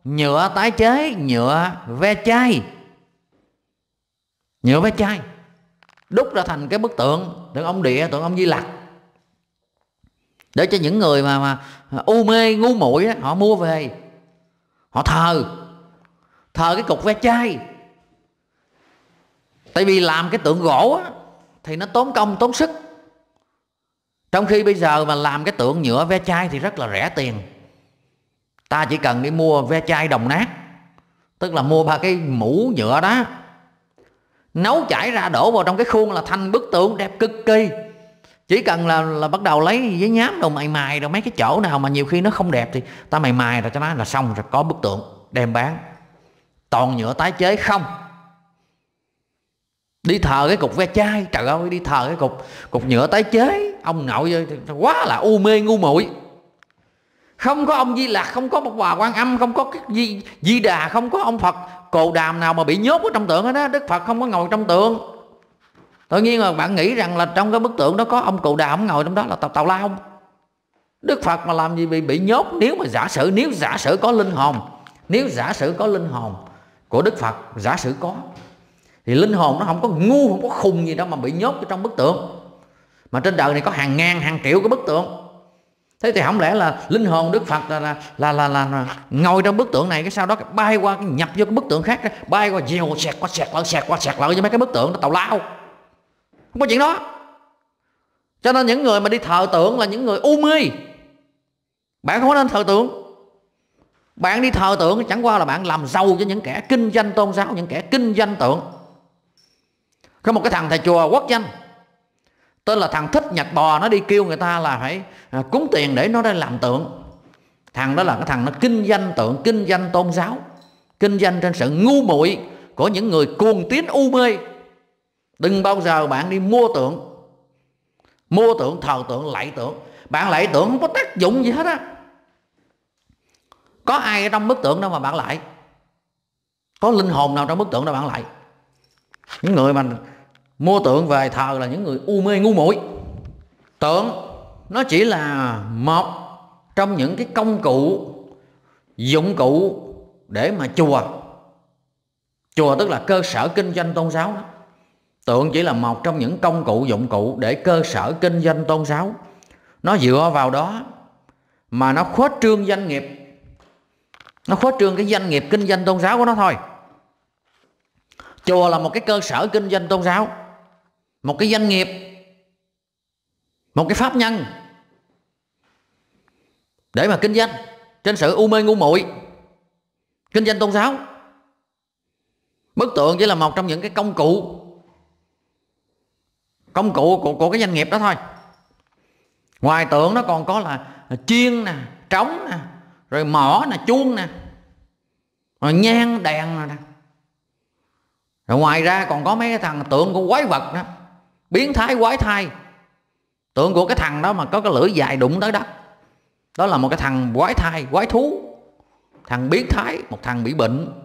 Speaker 2: nhựa tái chế, nhựa ve chai. Nhựa ve chai. Đúc ra thành cái bức tượng. Tượng ông địa, tượng ông di lặc để cho những người mà mà u mê ngu muội họ mua về. Họ thờ. Thờ cái cục ve chai. Tại vì làm cái tượng gỗ á, thì nó tốn công tốn sức. Trong khi bây giờ mà làm cái tượng nhựa ve chai thì rất là rẻ tiền. Ta chỉ cần đi mua ve chai đồng nát tức là mua ba cái mũ nhựa đó nấu chảy ra đổ vào trong cái khuôn là thành bức tượng đẹp cực kỳ chỉ cần là là bắt đầu lấy giấy nhám đồ mày mài rồi mấy cái chỗ nào mà nhiều khi nó không đẹp thì ta mày mài rồi cho nó là xong rồi có bức tượng đem bán. Toàn nhựa tái chế không. Đi thờ cái cục ve chai trời ơi đi thờ cái cục cục nhựa tái chế. Ông nội quá là u mê ngu muội. Không có ông di lạc không có một bà quan âm không có cái di, di đà không có ông phật. Cồ đàm nào mà bị nhốt ở trong tượng đó đức phật không có ngồi trong tượng tự nhiên là bạn nghĩ rằng là trong cái bức tượng đó có ông cụ đà ông ngồi trong đó là tàu, tàu lao đức phật mà làm gì bị bị nhốt? Nếu mà giả sử nếu giả sử có linh hồn nếu giả sử có linh hồn của đức phật giả sử có thì linh hồn nó không có ngu không có khùng gì đâu mà bị nhốt ở trong bức tượng. Mà trên đời này có hàng ngàn hàng triệu cái bức tượng. Thế thì không lẽ là linh hồn đức phật là là là, là, là, là ngồi trong bức tượng này cái sau đó bay qua nhập vô cái bức tượng khác bay qua dèo xẹt qua xẹt lại xẹt qua xẹt lại với mấy cái bức tượng nó tàu lao không có chuyện đó. Cho nên những người mà đi thờ tượng là những người u mê. Bạn không nên thờ tượng. Bạn đi thờ tượng chẳng qua là bạn làm giàu cho những kẻ kinh doanh tôn giáo, những kẻ kinh doanh tượng. Có một cái thằng thầy chùa quốc danh, tên là thằng thích nhặt bò, nó đi kêu người ta là phải à, cúng tiền để nó ra làm tượng. Thằng đó là cái thằng nó kinh doanh tượng, kinh doanh tôn giáo, kinh doanh trên sự ngu muội của những người cuồng tín u mê đừng bao giờ bạn đi mua tượng. Mua tượng, thờ tượng, lạy tượng. Bạn lạy tượng không có tác dụng gì hết á. Có ai ở trong bức tượng đâu mà bạn lại có linh hồn nào trong bức tượng đâu bạn lại những người mà mua tượng về thờ là những người u mê ngu muội. Tượng, nó chỉ là một trong những cái công cụ, dụng cụ để mà chùa. Chùa tức là cơ sở kinh doanh tôn giáo đó tượng chỉ là một trong những công cụ, dụng cụ để cơ sở kinh doanh tôn giáo. Nó dựa vào đó mà nó khuếch trương doanh nghiệp. Nó khuếch trương cái doanh nghiệp kinh doanh tôn giáo của nó thôi. Chùa là một cái cơ sở kinh doanh tôn giáo, một cái doanh nghiệp, một cái pháp nhân để mà kinh doanh trên sự u mê ngu muội, kinh doanh tôn giáo. Bức tượng chỉ là một trong những cái công cụ công cụ của, của cái doanh nghiệp đó thôi. Ngoài tượng nó còn có là chiên nè trống nè rồi mỏ nè chuông nè rồi nhang đèn nè. Rồi ngoài ra còn có mấy cái thằng tượng của quái vật đó. Biến thái quái thai. Tượng của cái thằng đó mà có cái lưỡi dài đụng tới đất. Đó là một cái thằng quái thai quái thú. Thằng biến thái một thằng bị bệnh.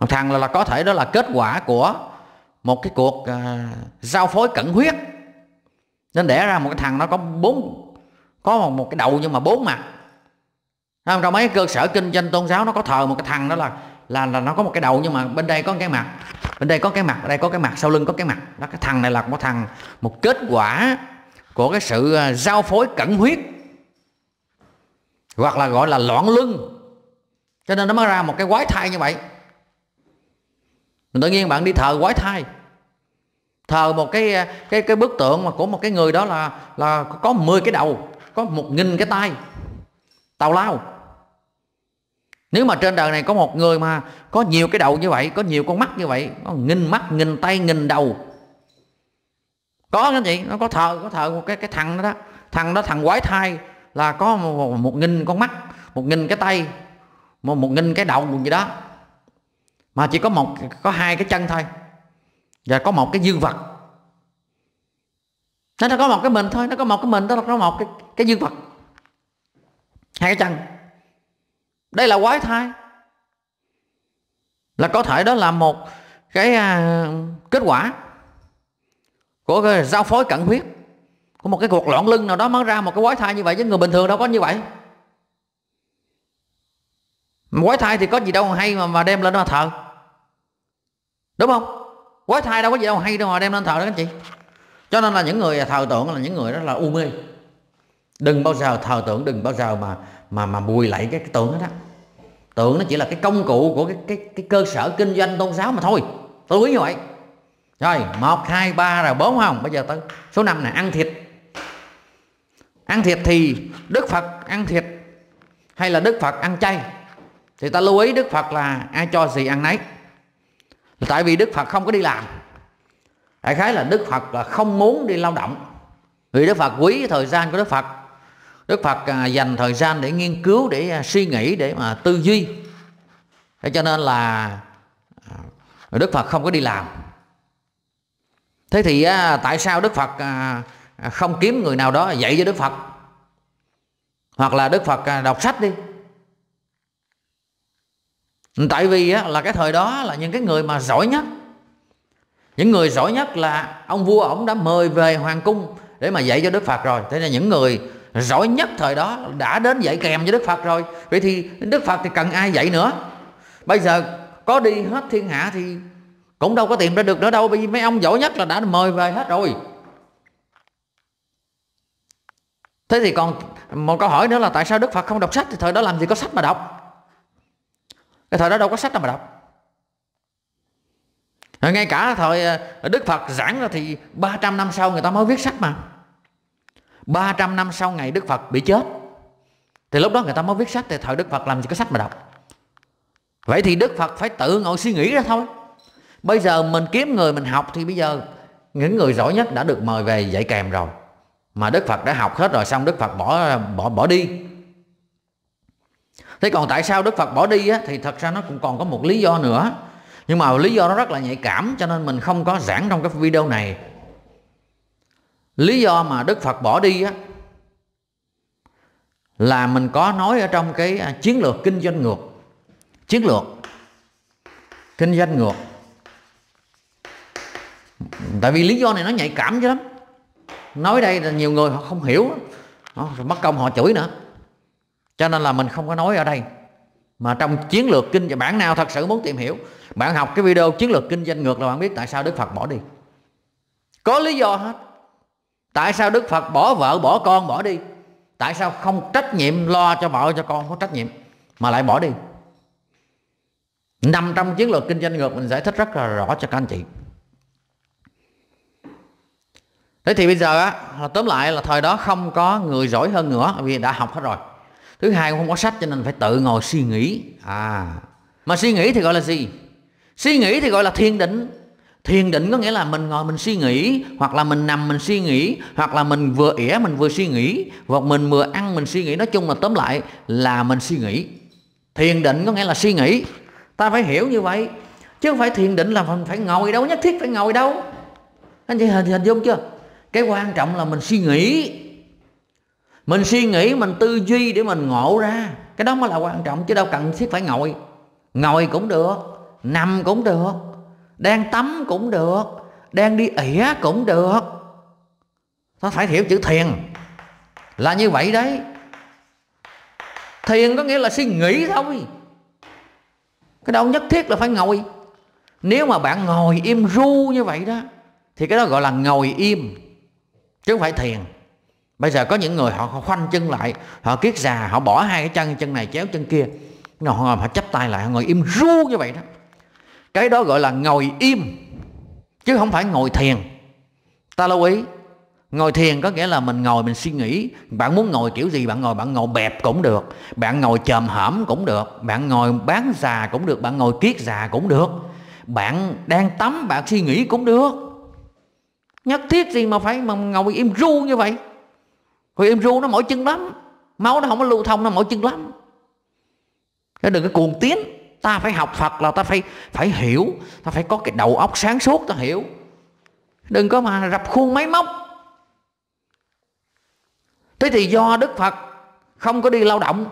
Speaker 2: Một thằng là, là có thể đó là kết quả của một cái cuộc à, giao phối cận huyết. Nên đẻ ra một cái thằng nó có bốn có một, một cái đầu nhưng mà bốn mặt. Không? Trong mấy cơ sở kinh doanh tôn giáo nó có thờ một cái thằng đó là là là nó có một cái đầu nhưng mà bên đây có cái mặt. Bên đây có cái mặt đây có cái mặt sau lưng có cái mặt. Đó cái thằng này là một thằng một kết quả của cái sự à, giao phối cận huyết. Hoặc là gọi là loạn lưng cho nên nó mới ra một cái quái thai như vậy tự nhiên bạn đi thờ quái thai. Thờ một cái cái cái bức tượng mà của một cái người đó là là có 10 cái đầu có một nghìn cái tay. Tào lao. Nếu mà trên đời này có một người mà có nhiều cái đầu như vậy có nhiều con mắt như vậy có nghìn mắt nghìn tay nghìn đầu. Có cái gì? Nó có thờ có thờ một cái cái thằng đó, đó. Thằng đó thằng quái thai là có một, một nghìn con mắt một nghìn cái tay một, một nghìn cái đầu gì đó mà chỉ có một có hai cái chân thôi. Và có một cái dương vật. Nó nó có một cái mình thôi nó có một cái mình đó nó có một cái cái dương vật. Hai cái chân. Đây là quái thai. Là có thể đó là một cái à, kết quả của cái giao phối cận huyết của một cái cuộc loạn lưng nào đó mới ra một cái quái thai như vậy chứ người bình thường đâu có như vậy. Quái thai thì có gì đâu hay mà mà đem lên mà thờ đúng không? Quái thai đâu có gì đâu hay đâu mà đem lên thờ đó các chị. Cho nên là những người thờ tượng là những người đó là u mê. Đừng bao giờ thờ tượng đừng bao giờ mà mà mà bùi lại cái, cái tượng đó, đó. Tượng nó chỉ là cái công cụ của cái cái, cái cơ sở kinh doanh tôn giáo mà thôi. Tôi quý như vậy. Rồi một hai ba rồi bốn không? Bây giờ tới số năm này ăn thịt. Ăn thịt thì đức phật ăn thịt hay là đức phật ăn chay? Thì ta lưu ý đức phật là ai cho gì ăn nấy tại vì đức phật không có đi làm. Đại khái là đức phật là không muốn đi lao động. Vì đức phật quý thời gian của đức phật. Đức phật à, dành thời gian để nghiên cứu, để à, suy nghĩ, để mà tư duy. Thế cho nên là à, đức phật không có đi làm. Thế thì tại sao đức phật không kiếm người nào đó dạy cho đức phật? Hoặc là đức phật đọc sách đi tại vì là cái thời đó là những cái người mà giỏi nhất. Những người giỏi nhất là ông vua ổng đã mời về hoàng cung để mà dạy cho đức phật rồi. Thế nên những người giỏi nhất thời đó đã đến dạy kèm với đức phật rồi. Vậy thì đức phật thì cần ai dạy nữa? Bây giờ có đi hết thiên hạ thì cũng đâu có tìm ra được nữa đâu, bởi vì mấy ông giỏi nhất là đã mời về hết rồi. Thế thì còn một câu hỏi nữa là tại sao đức phật không đọc sách? Thì thời đó làm gì có sách mà đọc? Cái thời đó đâu có sách đâu mà đọc. Ngay cả thời ờ, Đức Phật giảng ra thì 300 năm sau người ta mới viết sách mà. 300 năm sau ngày Đức Phật bị chết, Thì lúc đó người ta mới viết sách, Thì thời Đức Phật làm gì có sách mà đọc. Vậy thì Đức Phật phải tự ngồi suy nghĩ ra thôi. Bây giờ mình kiếm người mình học Thì bây giờ những người giỏi nhất đã được mời về dạy kèm rồi. Mà Đức Phật đã học hết rồi, xong Đức Phật bỏ bỏ bỏ đi thế còn tại sao Đức Phật bỏ đi á, thì thật ra nó cũng còn có một lý do nữa. Nhưng mà lý do nó rất là nhạy cảm cho nên mình không có giảng trong cái video này. Lý do mà Đức Phật bỏ đi á là mình có nói ở trong cái à, chiến lược kinh doanh ngược. Chiến lược kinh doanh ngược. Tại vì lý do này nó nhạy cảm chứ lắm. Nói đây là nhiều người họ không hiểu nó mất công họ chửi nữa cho nên là mình không có nói ở đây. Mà trong chiến lược kinh doanh bạn nào thật sự muốn tìm hiểu, bạn học cái video chiến lược kinh doanh ngược là bạn biết tại sao Đức Phật bỏ đi. Có lý do hết. Tại sao Đức Phật bỏ vợ, bỏ con, bỏ đi? Tại sao không trách nhiệm lo cho vợ, cho con? Có trách nhiệm, mà lại bỏ đi. Nằm trong chiến lược kinh doanh ngược, mình giải thích rất là rõ cho các anh chị. Thế thì bây giờ á, tóm lại là thời đó không có người giỏi hơn nữa, vì đã học hết rồi thứ hai không có sách cho nên phải tự ngồi suy nghĩ. À mà suy nghĩ thì gọi là gì? Suy nghĩ thì gọi là thiền định. Thiền định có nghĩa là mình ngồi mình suy nghĩ hoặc là mình nằm mình suy nghĩ hoặc là mình vừa ỉa mình vừa suy nghĩ hoặc mình vừa ăn mình suy nghĩ. Nói chung là tóm lại là mình suy nghĩ. Thiền định có nghĩa là suy nghĩ. Ta phải hiểu như vậy chứ không phải thiền định là mình phải ngồi đâu nhất thiết phải ngồi đâu. Anh chị hình, hình dung chưa? Cái quan trọng là mình suy nghĩ mình suy nghĩ, mình tư duy để mình ngộ ra. Cái đó mới là quan trọng, chứ đâu cần thiết phải ngồi. Ngồi cũng được, nằm cũng được, đang tắm cũng được, đang đi ỉa cũng được. Ta phải hiểu chữ thiền. Là như vậy đấy. Thiền có nghĩa là suy nghĩ thôi. Cái đâu nhất thiết là phải ngồi. Nếu mà bạn ngồi im ru như vậy đó, thì cái đó gọi là ngồi im, chứ không phải thiền bây giờ có những người họ, khoanh chân lại họ kiết già họ bỏ hai cái chân chân này chéo chân kia. Họ, họ chấp tay lại họ ngồi im ru như vậy đó. Cái đó gọi là ngồi im chứ không phải ngồi thiền. Ta lưu ý ngồi thiền có nghĩa là mình ngồi mình suy nghĩ bạn muốn ngồi kiểu gì bạn ngồi bạn ngồi bẹp cũng được bạn ngồi chồm hởm cũng được bạn ngồi bán già cũng được bạn ngồi kiết già cũng được. Bạn đang tắm bạn suy nghĩ cũng được. Nhất thiết gì mà phải mà ngồi im ru như vậy? Ngồi em ru nó mỏi chân lắm, máu nó không có lưu thông, nó mỏi chân lắm. Cái đừng có cuồng tiến, ta phải học Phật là ta phải phải hiểu, ta phải có cái đầu óc sáng suốt ta hiểu. Đừng có mà rập khuôn máy móc. Thế thì do Đức Phật không có đi lao động.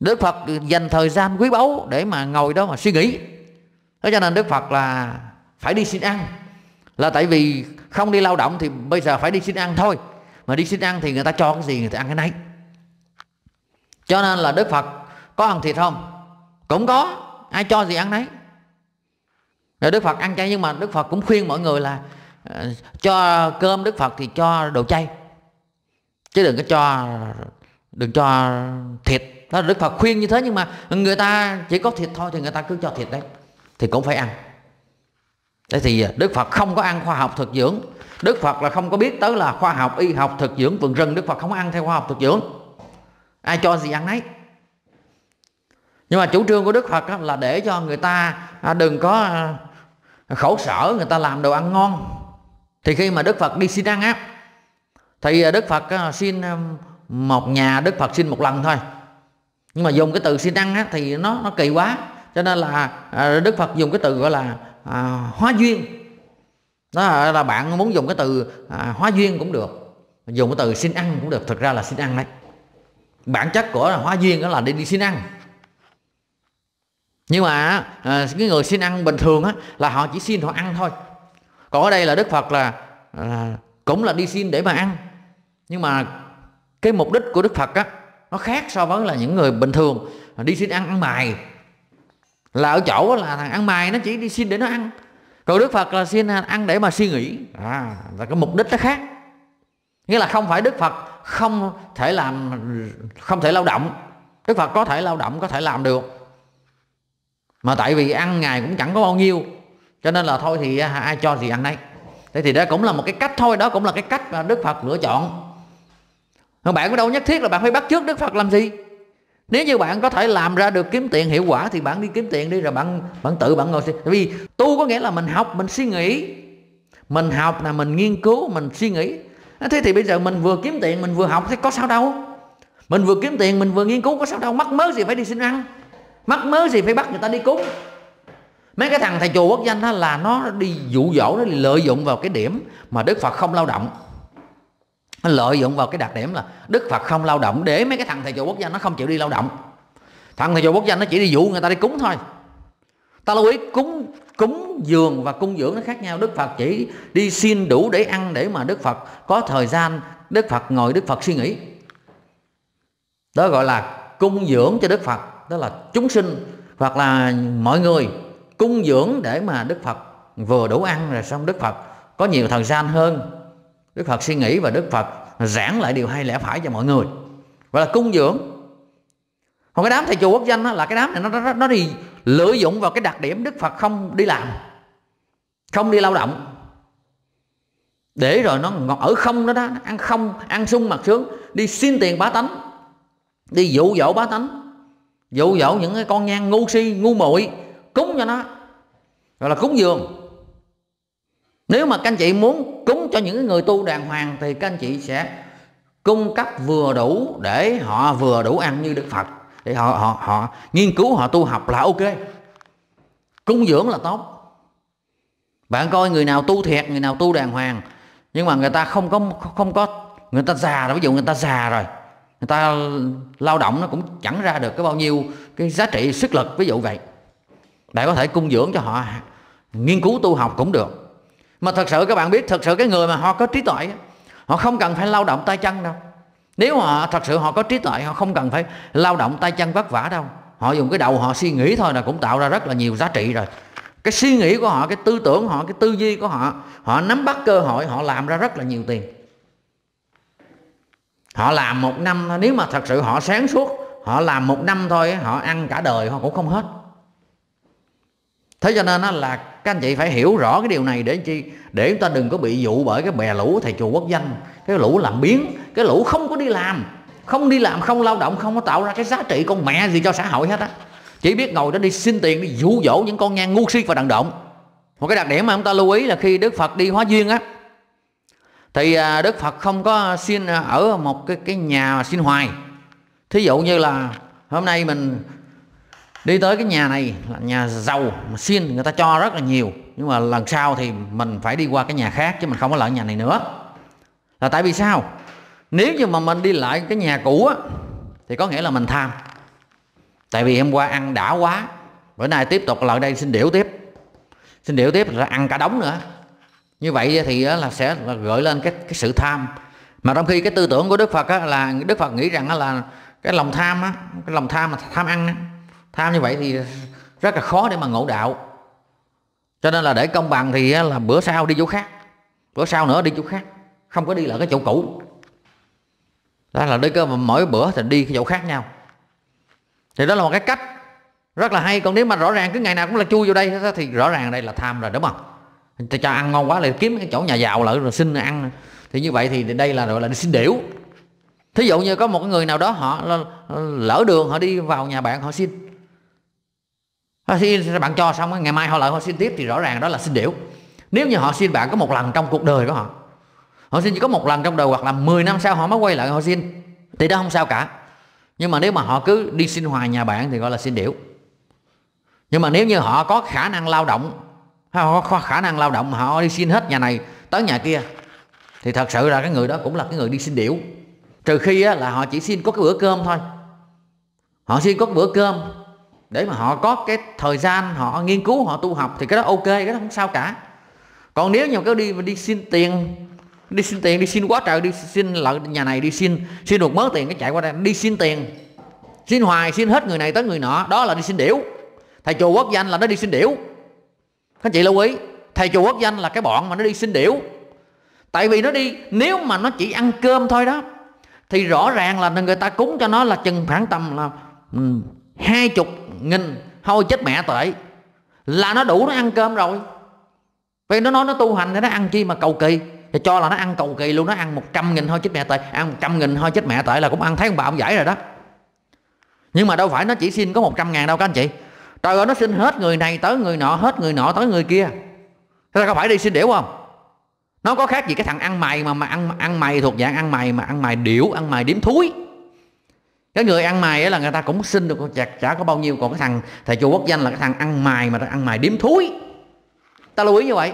Speaker 2: Đức Phật dành thời gian quý báu để mà ngồi đó mà suy nghĩ. Thế cho nên Đức Phật là phải đi xin ăn. Là tại vì không đi lao động thì bây giờ phải đi xin ăn thôi mà đi xin ăn thì người ta cho cái gì, người ta ăn cái nấy. Cho nên là Đức Phật có ăn thịt không? Cũng có. Ai cho gì ăn nấy. Rồi Đức Phật ăn chay, nhưng mà Đức Phật cũng khuyên mọi người là ờ, cho cơm Đức Phật thì cho đồ chay. Chứ đừng có cho, đừng cho thịt. Đó Đức Phật khuyên như thế, nhưng mà người ta chỉ có thịt thôi thì người ta cứ cho thịt đấy, thì cũng phải ăn. Thế thì Đức Phật không có ăn khoa học thực dưỡng. Đức Phật là không có biết tới là khoa học y học thực dưỡng vườn rừng. Đức Phật không ăn theo khoa học thực dưỡng. Ai cho gì ăn nấy. Nhưng mà chủ trương của đức phật là để cho người ta à, đừng có à, khổ sở người ta làm đồ ăn ngon. Thì khi mà đức phật đi xin ăn á thì à, đức phật xin một nhà đức phật xin một lần thôi. Nhưng mà dùng cái từ xin ăn á, thì nó nó kỳ quá. Cho nên là đức phật dùng cái từ gọi là à, hóa duyên đó là bạn muốn dùng cái từ à, hóa duyên cũng được. Dùng cái từ xin ăn cũng được thực ra là xin ăn đấy. Bản chất của hóa duyên đó là đi đi xin ăn. Nhưng mà à, cái người xin ăn bình thường á là họ chỉ xin họ ăn thôi. Còn ở đây là đức phật là à, cũng là đi xin để mà ăn. Nhưng mà cái mục đích của đức phật á nó khác so với là những người bình thường à, đi xin ăn ăn mài là ở chỗ là thằng ăn mài nó chỉ đi xin để nó ăn còn đức phật là xin ăn để mà suy nghĩ. À là cái mục đích nó khác. Nghĩa là không phải đức phật không thể làm không thể lao động. Đức phật có thể lao động có thể làm được. Mà tại vì ăn ngày cũng chẳng có bao nhiêu. Cho nên là thôi thì à, ai cho gì ăn đấy. Thế thì đó cũng là một cái cách thôi đó cũng là cái cách mà đức phật lựa chọn. Bạn có đâu nhất thiết là bạn phải bắt trước đức phật làm gì nếu như bạn có thể làm ra được kiếm tiền hiệu quả thì bạn đi kiếm tiền đi, rồi bạn bạn tự bạn ngồi suy vì tu có nghĩa là mình học, mình suy nghĩ. Mình học là mình nghiên cứu, mình suy nghĩ. À, thế thì bây giờ mình vừa kiếm tiền, mình vừa học thì có sao đâu? Mình vừa kiếm tiền, mình vừa nghiên cứu có sao đâu? Mắc mớ gì phải đi xin ăn? Mắc mớ gì phải bắt người ta đi cúng? Mấy cái thằng thầy chùa quốc danh đó là nó đi dụ dỗ, nó lợi dụng vào cái điểm mà đức phật không lao động nó lợi dụng vào cái đặc điểm là đức phật không lao động để mấy cái thằng thầy chùa quốc gia nó không chịu đi lao động. Thằng thầy chùa quốc gia nó chỉ đi dụ người ta đi cúng thôi. Ta lưu ý, cúng cúng dường và cung dưỡng nó khác nhau. Đức phật chỉ đi xin đủ để ăn để mà đức phật có thời gian, đức phật ngồi, đức phật suy nghĩ. Đó gọi là cung dưỡng cho đức phật. Đó là chúng sinh hoặc là mọi người cung dưỡng để mà đức phật vừa đủ ăn rồi xong đức phật có nhiều thời gian hơn đức phật suy nghĩ và đức phật giảng lại điều hay lẽ phải cho mọi người. Gọi là cung dưỡng. Còn cái đám thầy chùa quốc danh đó, là cái đám này nó, nó, nó đi lợi dụng vào cái đặc điểm đức phật không đi làm không đi lao động. Để rồi nó ở không đó đó ăn không ăn sung mặt sướng đi xin tiền bá tánh đi dụ dỗ bá tánh dụ dỗ những cái con nhang ngu si ngu muội cúng cho nó. Gọi là cúng dường nếu mà các anh chị muốn cúng cho những người tu đàng hoàng thì các anh chị sẽ cung cấp vừa đủ để họ vừa đủ ăn như Đức Phật. Để họ họ họ nghiên cứu, họ tu học là ok. Cung dưỡng là tốt. Bạn coi người nào tu thiệt, người nào tu đàng hoàng, nhưng mà người ta không có không có, người ta già rồi, ví dụ người ta già rồi, người ta lao động nó cũng chẳng ra được cái bao nhiêu cái giá trị sức lực, ví dụ vậy. Để có thể cung dưỡng cho họ, nghiên cứu tu học cũng được mà thật sự các bạn biết, thật sự cái người mà họ có trí tuệ họ không cần phải lao động tay chân đâu. Nếu họ thật sự họ có trí tuệ, họ không cần phải lao động tay chân vất vả đâu. Họ dùng cái đầu họ suy nghĩ thôi là cũng tạo ra rất là nhiều giá trị rồi. Cái suy nghĩ của họ, cái tư tưởng họ, cái tư duy của họ họ nắm bắt cơ hội, họ làm ra rất là nhiều tiền. Họ làm một năm nếu mà thật sự họ sáng suốt, họ làm một năm thôi họ ăn cả đời, họ cũng không hết. Thế cho nên là các anh chị phải hiểu rõ cái điều này để chi? Để chúng ta đừng có bị dụ bởi cái bè lũ thầy chùa quốc danh, cái lũ làm biến cái lũ không có đi làm. Không đi làm, không lao động, không có tạo ra cái giá trị con mẹ gì cho xã hội hết á. Chỉ biết ngồi đó đi xin tiền, đi dụ dỗ những con ngang ngu si và đần độn. Một cái đặc điểm mà chúng ta lưu ý là khi đức phật đi hóa duyên á, thì à, đức phật không có xin à, ở một cái cái nhà xin hoài. Thí dụ như là hôm nay mình đi tới cái nhà này là nhà giàu mà xin người ta cho rất là nhiều. Nhưng mà lần sau thì mình phải đi qua cái nhà khác chứ mình không có lại nhà này nữa. Là tại vì sao? Nếu như mà mình đi lại cái nhà cũ á thì có nghĩa là mình tham. Tại vì hôm qua ăn đã quá bữa nay tiếp tục lại đây xin điểu tiếp. Xin điểu tiếp là ăn cả đống nữa. Như vậy thì là sẽ là gợi lên cái cái sự tham. Mà trong khi cái tư tưởng của đức phật á, là đức phật nghĩ rằng là cái lòng tham á cái lòng tham mà tham ăn á, tham như vậy thì rất là khó để mà ngộ đạo. Cho nên là để công bằng thì là bữa sau đi chỗ khác, bữa sau nữa đi chỗ khác, không có đi lại cái chỗ cũ. Đó là đi cơ mà mỗi bữa thì đi cái chỗ khác nhau. Thì đó là một cái cách rất là hay. Còn nếu mà rõ ràng cứ ngày nào cũng là chui vô đây thì rõ ràng đây là tham rồi, đúng không? Thì cho ăn ngon quá lại kiếm cái chỗ nhà giàu lại rồi xin ăn. Thì như vậy thì đây là gọi là đi xin điểu. Thí dụ như có một người nào đó họ lỡ đường họ đi vào nhà bạn họ xin họ xin bạn cho xong, ngày mai họ lại, họ xin tiếp thì rõ ràng đó là xin điểu. Nếu như họ xin bạn có một lần trong cuộc đời của họ họ xin chỉ có một lần trong đời hoặc là 10 năm sau họ mới quay lại, họ xin. Thì đó không sao cả. Nhưng mà nếu mà họ cứ đi xin hoài nhà bạn thì gọi là xin điểu. Nhưng mà nếu như họ có khả năng lao động họ có khả năng lao động họ đi xin hết nhà này tới nhà kia, thì thật sự là cái người đó cũng là cái người đi xin điểu. Trừ khi là họ chỉ xin có cái bữa cơm thôi. Họ xin có cái bữa cơm để mà họ có cái thời gian, họ nghiên cứu, họ tu học thì cái đó ok, cái đó không sao cả. Còn nếu như cứ đi đi xin tiền, đi xin tiền, đi xin quá trời, đi xin lợi nhà này, đi xin xin được mớ tiền cái chạy qua đây, đi xin tiền. Xin hoài, xin hết người này tới người nọ, đó là đi xin điểu. Thầy chùa quốc danh là nó đi xin điểu. Các chị lưu ý, thầy chùa quốc danh là cái bọn mà nó đi xin điểu. Tại vì nó đi, nếu mà nó chỉ ăn cơm thôi đó, thì rõ ràng là người ta cúng cho nó là chừng khoảng tầm là ừ, hai chục nghìn thôi chết mẹ tệ. Là nó đủ nó ăn cơm rồi. Vì nó nói nó tu hành thì nó ăn chi mà cầu kỳ. Thì cho là nó ăn cầu kỳ luôn, nó ăn 100 nghìn thôi chết mẹ tệ. Ăn 100 nghìn thôi chết mẹ tệ là cũng ăn, thấy ông bà ông giải rồi đó. Nhưng mà đâu phải nó chỉ xin có 100 ngàn đâu các anh chị. Trời ơi, nó xin hết người này tới người nọ, hết người nọ tới người kia. Thế ra có phải đi xin điểu không? Nó có khác gì cái thằng ăn mày mà mà ăn ăn mày thuộc dạng ăn mày mà ăn mày điểu, ăn mày điếm thúi cái người ăn mày là người ta cũng xin được chặt, chả có bao nhiêu còn cái thằng thầy chùa quốc danh là cái thằng ăn mày mà ăn mày điếm thúi. Ta lưu ý như vậy.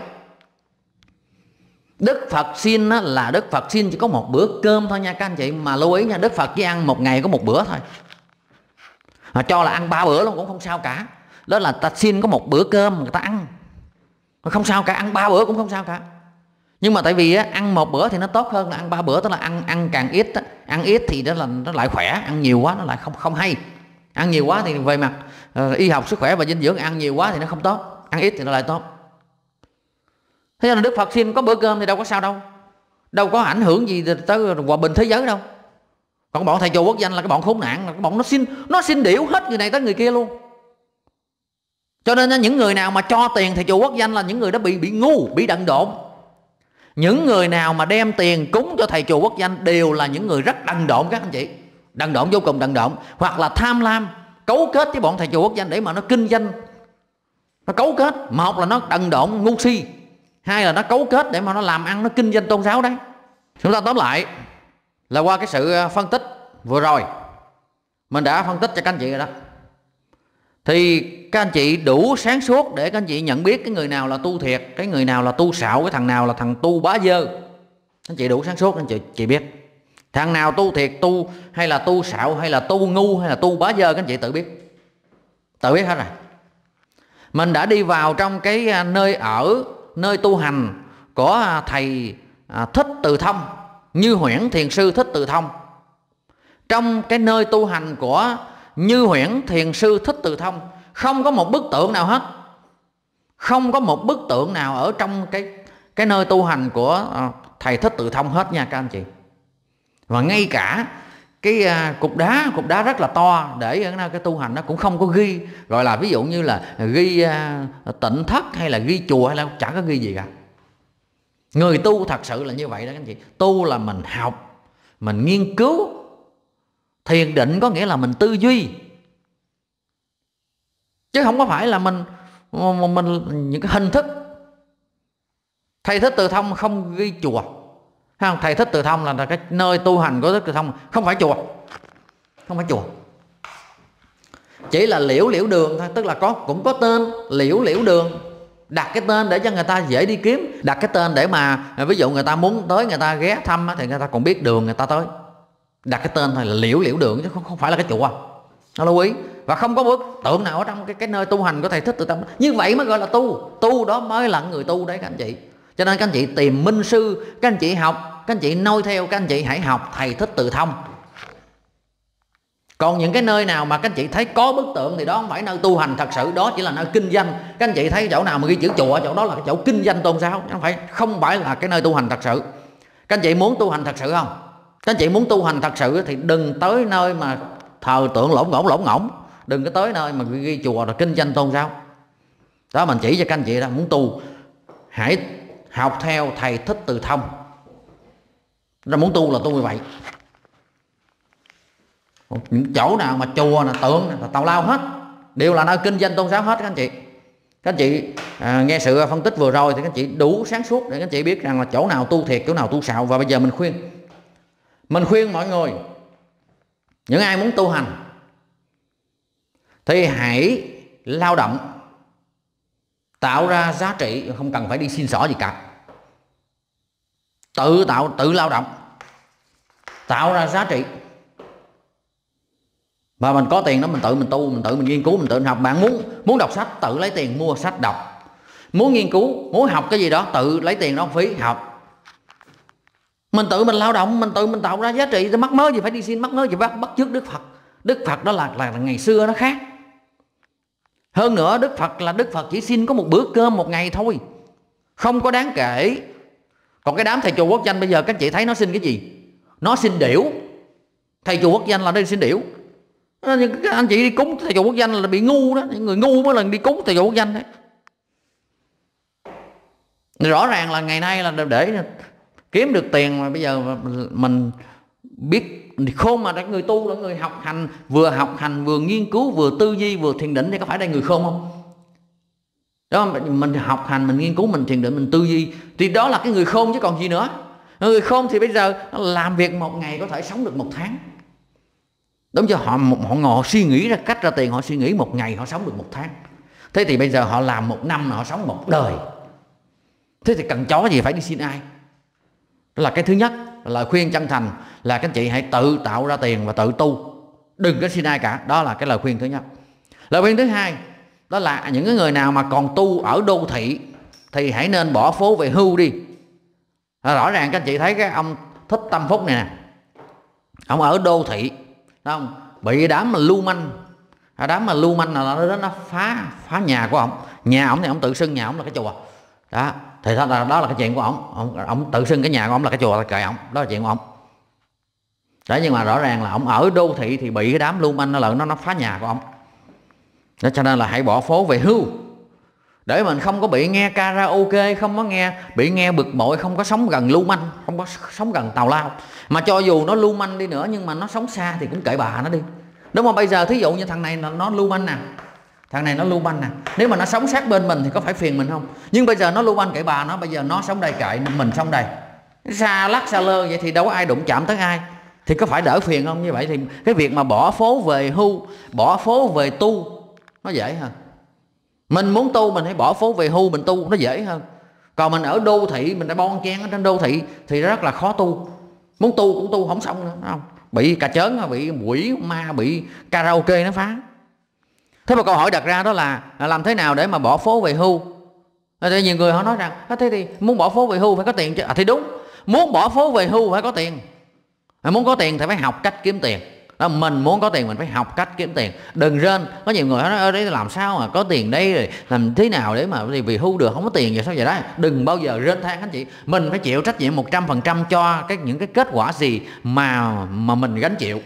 Speaker 2: Đức Phật xin là Đức Phật xin chỉ có một bữa cơm thôi nha các anh chị Mà lưu ý nha Đức Phật chỉ ăn một ngày có một bữa thôi. Mà cho là ăn ba bữa luôn cũng không sao cả. Đó là ta xin có một bữa cơm người ta ăn. Không sao cả ăn ba bữa cũng không sao cả nhưng mà tại vì á, ăn một bữa thì nó tốt hơn là ăn ba bữa tức là ăn ăn càng ít á. ăn ít thì đó là nó lại khỏe ăn nhiều quá nó lại không không hay. Ăn nhiều quá thì về mặt uh, y học sức khỏe và dinh dưỡng ăn nhiều quá thì nó không tốt ăn ít thì nó lại tốt. Thế nên đức phật xin có bữa cơm thì đâu có sao đâu đâu có ảnh hưởng gì tới hòa bình thế giới đâu. Còn bọn thầy chùa quốc danh là cái bọn khốn nạn là cái bọn nó xin nó xin điểu hết người này tới người kia luôn. Cho nên những người nào mà cho tiền thầy chùa quốc danh là những người đó bị bị ngu bị đận độn những người nào mà đem tiền cúng cho thầy chùa quốc danh đều là những người rất đần độn các anh chị. Đần độn vô cùng đần độn. Hoặc là tham lam, cấu kết với bọn thầy chùa quốc danh để mà nó kinh doanh. Nó cấu kết. Một là nó đần độn ngu si. Hai là nó cấu kết để mà nó làm ăn, nó kinh doanh tôn giáo đấy. Chúng ta tóm lại là qua cái sự ờ, phân tích vừa rồi. Mình đã phân tích cho các anh chị rồi đó thì các anh chị đủ sáng suốt để các anh chị nhận biết cái người nào là tu thiệt, cái người nào là tu xạo, cái thằng nào là thằng tu bá dơ. Anh chị đủ sáng suốt anh chị chị biết. Thằng nào tu thiệt tu, hay là tu xạo, hay là tu ngu, hay là tu bá dơ, các anh chị tự biết. Tự biết hết rồi. Mình đã đi vào trong cái à, nơi ở, nơi tu hành của à, thầy à, thích từ thông, như huyễn thiền sư thích từ thông. Trong cái nơi tu hành của như huyễn thiền sư thích từ thông không có một bức tượng nào hết. Không có một bức tượng nào ở trong cái cái nơi tu hành của ờ, thầy thích tự thông hết nha các anh chị. Và ngay cả cái ờ, cục đá cục đá rất là to để cái, cái tu hành nó cũng không có ghi. Gọi là ví dụ như là ghi ờ, tịnh thất hay là ghi chùa hay là chẳng có ghi gì cả. Người tu thật sự là như vậy đó các anh chị. Tu là mình học mình nghiên cứu thiền định có nghĩa là mình tư duy. Chứ không có phải là mình mình những cái hình thức. Thầy thích từ thông không ghi chùa. Không? Thầy thích từ thông là cái nơi tu hành của thích từ thông. Không phải chùa. Không phải chùa. Chỉ là liễu liễu đường thôi. Tức là có, cũng có tên liễu liễu đường. Đặt cái tên để cho người ta dễ đi kiếm. Đặt cái tên để mà, ví dụ người ta muốn tới, người ta ghé thăm thì người ta còn biết đường người ta tới đặt cái tên thôi là liễu liễu đường chứ không, không phải là cái chùa. Nó lưu ý. Và không có bức tượng nào ở trong cái cái nơi tu hành của thầy thích tự tâm như vậy mới gọi là tu. Tu đó mới là người tu đấy các anh chị. Cho nên các anh chị tìm minh sư các anh chị học các anh chị noi theo các anh chị hãy học thầy thích tự thông. Còn những cái nơi nào mà các anh chị thấy có bức tượng thì đó không phải nơi tu hành thật sự đó chỉ là nơi kinh doanh. Các anh chị thấy chỗ nào mà ghi chữ chùa chỗ đó là cái chỗ kinh doanh tôn giáo không phải không phải là cái nơi tu hành thật sự. Các anh chị muốn tu hành thật sự không? Các anh chị muốn tu hành thật sự thì đừng tới nơi mà thờ tượng lỗng ngỗng lỗng ngỗng. Đừng có tới nơi mà ghi chùa rồi kinh doanh tôn giáo. Đó mình chỉ cho các anh chị đó muốn tu hãy học theo thầy thích từ thông. Ra muốn tu là tu như vậy. Những chỗ nào mà chùa là tượng là tàu lao hết. Đều là nơi kinh doanh tôn giáo hết các anh chị. Các anh chị à, nghe sự phân tích vừa rồi thì các anh chị đủ sáng suốt để các anh chị biết rằng là chỗ nào tu thiệt chỗ nào tu xạo. Và bây giờ mình khuyên mình khuyên mọi người, những ai muốn tu hành, thì hãy lao động, tạo ra giá trị, không cần phải đi xin xỏ gì cả. Tự tạo, tự lao động, tạo ra giá trị. Và mình có tiền đó, mình tự mình tu, mình tự mình nghiên cứu, mình tự mình học. Bạn muốn muốn đọc sách, tự lấy tiền mua sách đọc. Muốn nghiên cứu, muốn học cái gì đó, tự lấy tiền đó, phí học mình tự mình lao động mình tự mình tạo ra giá trị mắc mớ gì phải đi xin mắc mớ gì bắt bắt trước đức phật. Đức phật đó là, là là ngày xưa nó khác. Hơn nữa đức phật là đức phật chỉ xin có một bữa cơm một ngày thôi. Không có đáng kể. Còn cái đám thầy chùa quốc danh bây giờ các chị thấy nó xin cái gì? Nó xin điểu. Thầy chùa quốc danh là đây xin điểu. Ờ, các anh chị đi cúng thầy chùa quốc danh là bị ngu đó. Những người ngu mới lần đi cúng thầy chùa quốc danh đấy. Rõ ràng là ngày nay là để kiếm được tiền mà bây giờ mình biết khôn mà người tu là người học hành, vừa học hành, vừa nghiên cứu, vừa tư duy, vừa thiền định thì có phải đây người khôn không? Đó, mình học hành, mình nghiên cứu, mình thiền định, mình tư duy thì đó là cái người khôn chứ còn gì nữa. Người khôn thì bây giờ làm việc một ngày có thể sống được một tháng. Đúng chưa? Họ họ ngồi suy nghĩ ra cách ra tiền, họ suy nghĩ một ngày họ sống được một tháng. Thế thì bây giờ họ làm một năm họ sống một đời. Thế thì cần chó gì phải đi xin ai đó là cái thứ nhất, lời khuyên chân thành, là các anh chị hãy tự tạo ra tiền và tự tu. Đừng có xin ai cả, đó là cái lời khuyên thứ nhất. Lời khuyên thứ hai, đó là những cái người nào mà còn tu ở đô thị thì hãy nên bỏ phố về hưu đi. Rõ ràng các anh chị thấy cái ông thích tâm phúc này nè, ông ở đô thị không? Bị đám mà lưu manh. Đám mà lưu manh là nó nó phá phá nhà của ông. Nhà ông thì ông tự xưng nhà ông là cái chùa đó thì đó là, đó là cái chuyện của ông ông, ông tự xưng cái nhà của ông là cái chùa là kệ ông đó là chuyện của ông đấy nhưng mà rõ ràng là ông ở đô thị thì bị cái đám lưu manh nó lợn nó nó phá nhà của ông đó cho nên là hãy bỏ phố về hưu. Để mình không có bị nghe karaoke không có nghe bị nghe bực bội không có sống gần lưu manh không có sống gần tàu lao. Mà cho dù nó lưu manh đi nữa nhưng mà nó sống xa thì cũng kệ bà nó đi. Đúng không? Bây giờ thí dụ như thằng này nó lưu manh nè thằng này nó lưu manh nè nếu mà nó sống sát bên mình thì có phải phiền mình không? Nhưng bây giờ nó lưu manh cậy bà nó, bây giờ nó sống đây cậy mình sống đây. Xa lắc xa lơ vậy thì đâu có ai đụng chạm tới ai. Thì có phải đỡ phiền không? Như vậy thì cái việc mà bỏ phố về hưu, bỏ phố về tu, nó dễ hơn. Mình muốn tu mình hãy bỏ phố về hưu mình tu, nó dễ hơn. Còn mình ở đô thị, mình đã bon chen ở trên đô thị thì rất là khó tu. Muốn tu cũng tu không xong nữa không? Bị cà chớn, bị quỷ ma, bị karaoke nó phá thế mà câu hỏi đặt ra đó là à, làm thế nào để mà bỏ phố về hưu? À, thì nhiều người họ nói rằng à, thế thì muốn bỏ phố về hưu phải có tiền chứ? À thì đúng muốn bỏ phố về hưu phải có tiền. Muốn có tiền thì phải học cách kiếm tiền. Đó, mình muốn có tiền mình phải học cách kiếm tiền. Đừng rên có nhiều người nói đấy làm sao mà có tiền đây rồi làm thế nào để mà vì hưu được không có tiền vậy sao vậy đó? Đừng bao giờ rên than anh chị. Mình phải chịu trách nhiệm một trăm phần trăm cho cái những cái kết quả gì mà mà mình gánh chịu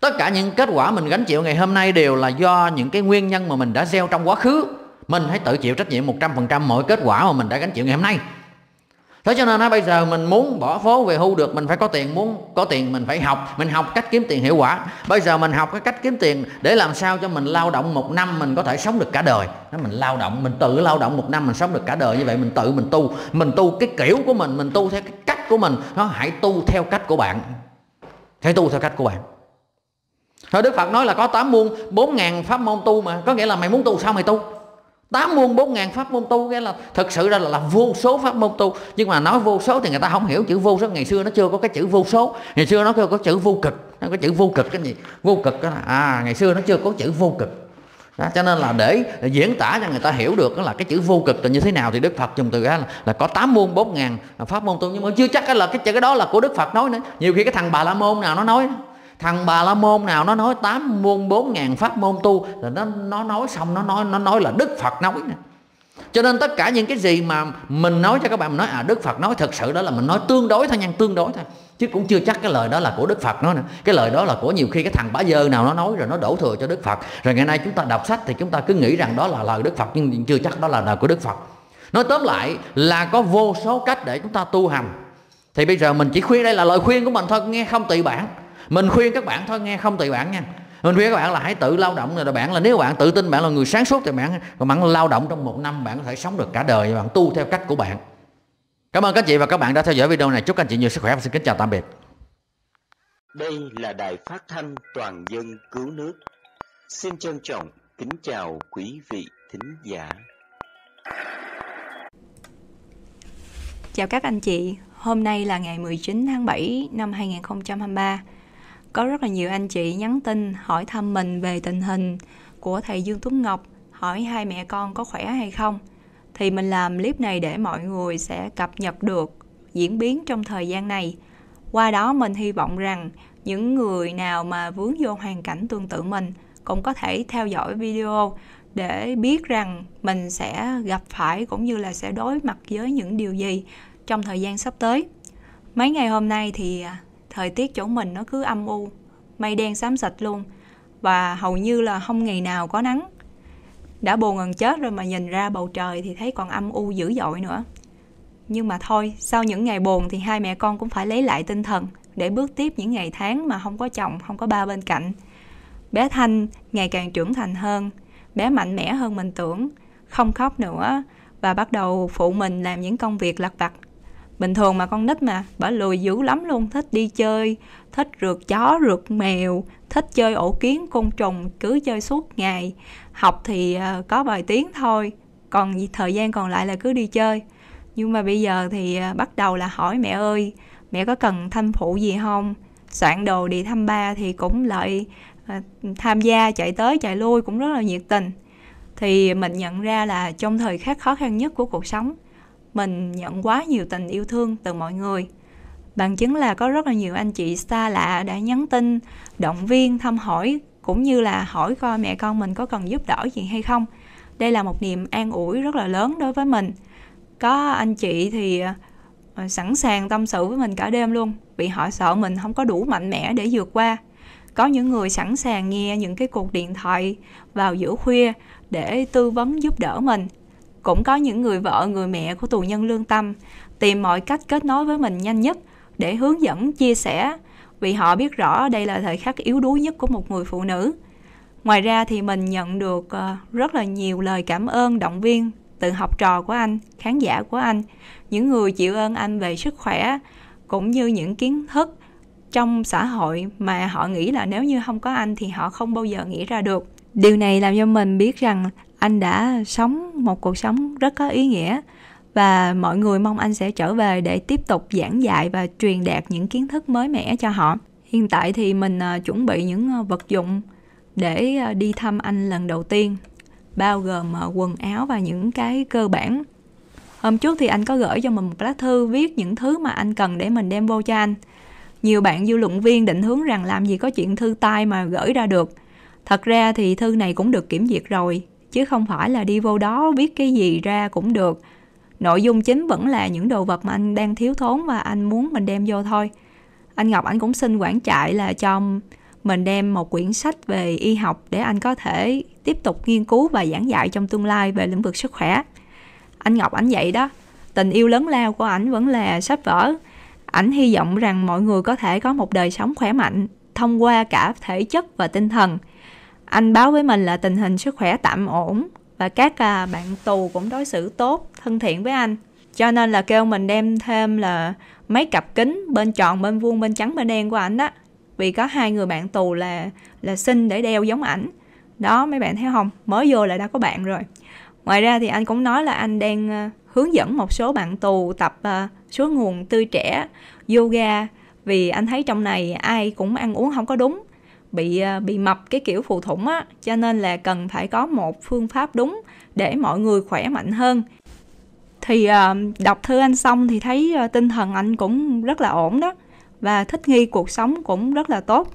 Speaker 2: tất cả những kết quả mình gánh chịu ngày hôm nay đều là do những cái nguyên nhân mà mình đã gieo trong quá khứ. Mình hãy tự chịu trách nhiệm một trăm phần trăm mọi kết quả mà mình đã gánh chịu ngày hôm nay. Thế cho nên bây giờ mình muốn bỏ phố về hưu được, mình phải có tiền muốn, có tiền mình phải học. Mình học cách kiếm tiền hiệu quả. Bây giờ mình học cái cách kiếm tiền để làm sao cho mình lao động một năm mình có thể sống được cả đời. Mình lao động, mình tự lao động một năm mình sống được cả đời. Như vậy mình tự mình tu mình tu cái kiểu của mình mình tu theo cái cách của mình. Nó hãy tu theo cách của bạn. Hãy tu theo cách của bạn. Thôi Đức Phật nói là có 8 muôn 4 ngàn pháp môn tu mà. Có nghĩa là mày muốn tu sao mày tu? Tám muôn bốn ngàn pháp môn tu nghĩa là thực sự ra là, là vô số pháp môn tu. Nhưng mà nói vô số thì người ta không hiểu chữ vô số. Ngày xưa nó chưa có cái chữ vô số. Ngày xưa nó chưa có chữ vô cực. Nó có chữ vô cực cái gì? Vô cực đó là, à ngày xưa nó chưa có chữ vô cực. Đó, cho nên là để diễn tả cho người ta hiểu được là cái chữ vô cực là như thế nào thì Đức Phật dùng từ là, là có tám muôn bốn ngàn pháp môn tu. Nhưng mà chưa chắc là cái chữ cái đó là của Đức Phật nói nữa. Nhiều khi cái thằng Bà La Môn nào nó nói thằng bà la môn nào nó nói tám môn bốn ngàn pháp môn tu là nó nó nói xong, nó nói nó nói là đức phật nói nè. Cho nên tất cả những cái gì mà mình nói cho các bạn mình nói à đức phật nói thật sự đó là mình nói tương đối thôi nha, tương đối thôi. Chứ cũng chưa chắc cái lời đó là của đức phật nói nè. Cái lời đó là của nhiều khi cái thằng bá dơ nào nó nói rồi nó đổ thừa cho đức phật. Rồi ngày nay chúng ta đọc sách thì chúng ta cứ nghĩ rằng đó là lời đức phật, nhưng chưa chắc đó là lời của đức phật. Nói tóm lại là có vô số cách để chúng ta tu hành. Thì bây giờ mình chỉ khuyên đây là lời khuyên của mình thôi, nghe không tùy bản mình khuyên các bạn thôi nghe không tùy bạn nha. Mình khuyên các bạn là hãy tự lao động rồi bạn là nếu bạn tự tin bạn là người sáng suốt thì bạn bạn lao động trong một năm bạn có thể sống được cả đời bạn tu theo cách của bạn. Cảm ơn các chị và các bạn đã theo dõi video này. Chúc các anh chị nhiều sức khỏe và xin kính chào tạm biệt.
Speaker 4: Đây là đài phát thanh toàn dân cứu nước. Xin trân trọng kính chào quý vị thính giả.
Speaker 5: Chào các anh chị, hôm nay là ngày 19 tháng 7 năm 2023 có rất là nhiều anh chị nhắn tin hỏi thăm mình về tình hình của thầy Dương Tuấn Ngọc, hỏi hai mẹ con có khỏe hay không. Thì mình làm clip này để mọi người sẽ cập nhật được diễn biến trong thời gian này. Qua đó mình hy vọng rằng những người nào mà vướng vô hoàn cảnh tương tự mình cũng có thể theo dõi video để biết rằng mình sẽ gặp phải cũng như là sẽ đối mặt với những điều gì trong thời gian sắp tới. Mấy ngày hôm nay thì thời tiết chỗ mình nó cứ âm u, mây đen xám xịt luôn, và hầu như là không ngày nào có nắng. Đã buồn gần chết rồi mà nhìn ra bầu trời thì thấy còn âm u dữ dội nữa. Nhưng mà thôi, sau những ngày buồn thì hai mẹ con cũng phải lấy lại tinh thần để bước tiếp những ngày tháng mà không có chồng, không có ba bên cạnh. Bé thanh ngày càng trưởng thành hơn, bé mạnh mẽ hơn mình tưởng, không khóc nữa, và bắt đầu phụ mình làm những công việc lặt vặt bình thường mà con nít mà, bà lười dữ lắm luôn, thích đi chơi, thích rượt chó, rượt mèo, thích chơi ổ kiến côn trùng, cứ chơi suốt ngày. Học thì ờ, có vài tiếng thôi, còn thời gian còn lại là cứ đi chơi. Nhưng mà bây giờ thì ờ, bắt đầu là hỏi mẹ ơi, mẹ có cần thăm phụ gì không? Soạn đồ đi thăm ba thì cũng lại ờ, tham gia chạy tới chạy lui cũng rất là nhiệt tình. Thì mình nhận ra là trong thời khắc khó khăn nhất của cuộc sống mình nhận quá nhiều tình yêu thương từ mọi người. Bằng chứng là có rất là nhiều anh chị xa lạ đã nhắn tin, động viên, thăm hỏi, cũng như là hỏi coi mẹ con mình có cần giúp đỡ gì hay không. Đây là một niềm an ủi rất là lớn đối với mình. Có anh chị thì ờ, sẵn sàng tâm sự với mình cả đêm luôn, vì họ sợ mình không có đủ mạnh mẽ để vượt qua. Có những người sẵn sàng nghe những cái cuộc điện thoại vào giữa khuya để tư vấn giúp đỡ mình cũng có những người vợ, người mẹ của tù nhân lương tâm, tìm mọi cách kết nối với mình nhanh nhất để hướng dẫn, chia sẻ. Vì họ biết rõ đây là thời khắc yếu đuối nhất của một người phụ nữ. Ngoài ra thì mình nhận được ờ, rất là nhiều lời cảm ơn, động viên từ học trò của anh, khán giả của anh, những người chịu ơn anh về sức khỏe cũng như những kiến thức trong xã hội mà họ nghĩ là nếu như không có anh thì họ không bao giờ nghĩ ra được. Điều này làm cho mình biết rằng anh đã sống một cuộc sống rất có ý nghĩa và mọi người mong anh sẽ trở về để tiếp tục giảng dạy và truyền đạt những kiến thức mới mẻ cho họ. Hiện tại thì mình à, chuẩn bị những à, vật dụng để à, đi thăm anh lần đầu tiên, bao gồm quần áo và những cái cơ bản. Hôm trước thì anh có gửi cho mình một lá thư viết những thứ mà anh cần để mình đem vô cho anh. Nhiều bạn dư luận viên định hướng rằng làm gì có chuyện thư tay mà gửi ra được. Thật ra thì thư này cũng được kiểm duyệt rồi chứ không phải là đi vô đó viết cái gì ra cũng được. Nội dung chính vẫn là những đồ vật mà anh đang thiếu thốn và anh muốn mình đem vô thôi. Anh ngọc anh cũng xin quản trại là cho mình đem một quyển sách về y học để anh có thể tiếp tục nghiên cứu và giảng dạy trong tương lai về lĩnh vực sức khỏe. Anh ngọc anh vậy đó. Tình yêu lớn lao của ảnh vẫn là sách vở. Ảnh hy vọng rằng mọi người có thể có một đời sống khỏe mạnh, thông qua cả thể chất và tinh thần anh báo với mình là tình hình sức khỏe tạm ổn và các à, bạn tù cũng đối xử tốt, thân thiện với anh. Cho nên là kêu mình đem thêm là mấy cặp kính bên tròn, bên vuông, bên trắng, bên đen của ảnh đó. Vì có hai người bạn tù là là xin để đeo giống ảnh. Đó mấy bạn thấy không? Mới vô là đã có bạn rồi. Ngoài ra thì anh cũng nói là anh đang à, hướng dẫn một số bạn tù tập uh, số nguồn tươi trẻ, yoga vì anh thấy trong này ai cũng ăn uống không có đúng bị à, bị mập cái kiểu phù thủng á, cho nên là cần phải có một phương pháp đúng để mọi người khỏe mạnh hơn. Thì à, đọc thư anh xong thì thấy à, tinh thần anh cũng rất là ổn đó và thích nghi cuộc sống cũng rất là tốt.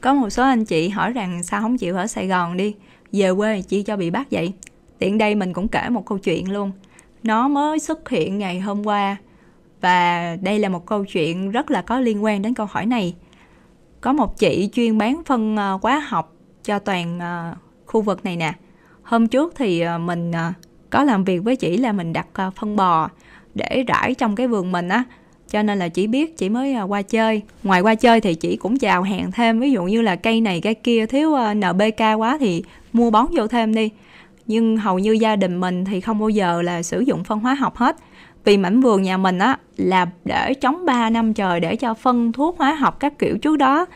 Speaker 5: Có một số anh chị hỏi rằng sao không chịu ở Sài Gòn đi, về quê chỉ cho bị bắt vậy tiện đây mình cũng kể một câu chuyện luôn. Nó mới xuất hiện ngày hôm qua và đây là một câu chuyện rất là có liên quan đến câu hỏi này có một chị chuyên bán phân ờ, hóa học cho toàn ờ, khu vực này nè. Hôm trước thì ờ, mình có làm việc với chị là mình đặt phân bò để rải trong cái vườn mình á. Cho nên là chỉ biết chỉ mới qua chơi. Ngoài qua chơi thì chị cũng chào hẹn thêm. Ví dụ như là cây này, cây kia thiếu nbk quá thì mua bón vô thêm đi. Nhưng hầu như gia đình mình thì không bao giờ là sử dụng phân hóa học hết vì mảnh vườn nhà mình á, là để chống 3 năm trời để cho phân thuốc hóa học các kiểu trước đó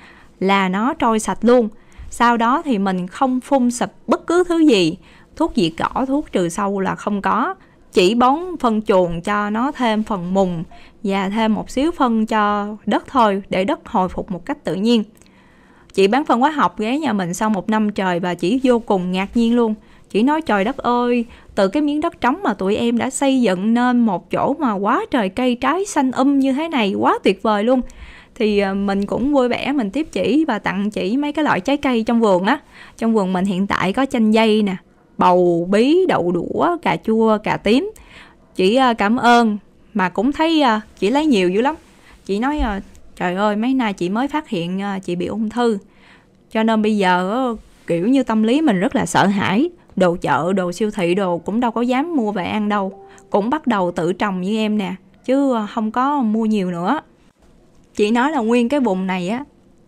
Speaker 5: là nó trôi sạch luôn. Sau đó thì mình không phun sập bất cứ thứ gì. Thuốc diệt cỏ, thuốc trừ sâu là không có. Chỉ bón phân chuồng cho nó thêm phần mùng và thêm một xíu phân cho đất thôi, để đất hồi phục một cách tự nhiên. Chị bán phân hóa học ghé nhà mình sau một năm trời và chỉ vô cùng ngạc nhiên luôn chỉ nói, trời đất ơi, từ cái miếng đất trống mà tụi em đã xây dựng nên một chỗ mà quá trời cây trái xanh um như thế này, quá tuyệt vời luôn. Thì ờ, mình cũng vui vẻ, mình tiếp chỉ và tặng chỉ mấy cái loại trái cây trong vườn á. Trong vườn mình hiện tại có chanh dây nè, bầu, bí, đậu, đũa, cà chua, cà tím. Chị ờ, cảm ơn, mà cũng thấy ờ, chỉ chị lấy nhiều dữ lắm. Chị nói trời ơi, mấy nay chị mới phát hiện chị bị ung thư. Cho nên bây giờ, kiểu như tâm lý mình rất là sợ hãi đồ chợ, đồ siêu thị, đồ cũng đâu có dám mua về ăn đâu. Cũng bắt đầu tự trồng như em nè, chứ ờ, không có mua nhiều nữa. Chị nói là nguyên cái vùng này á,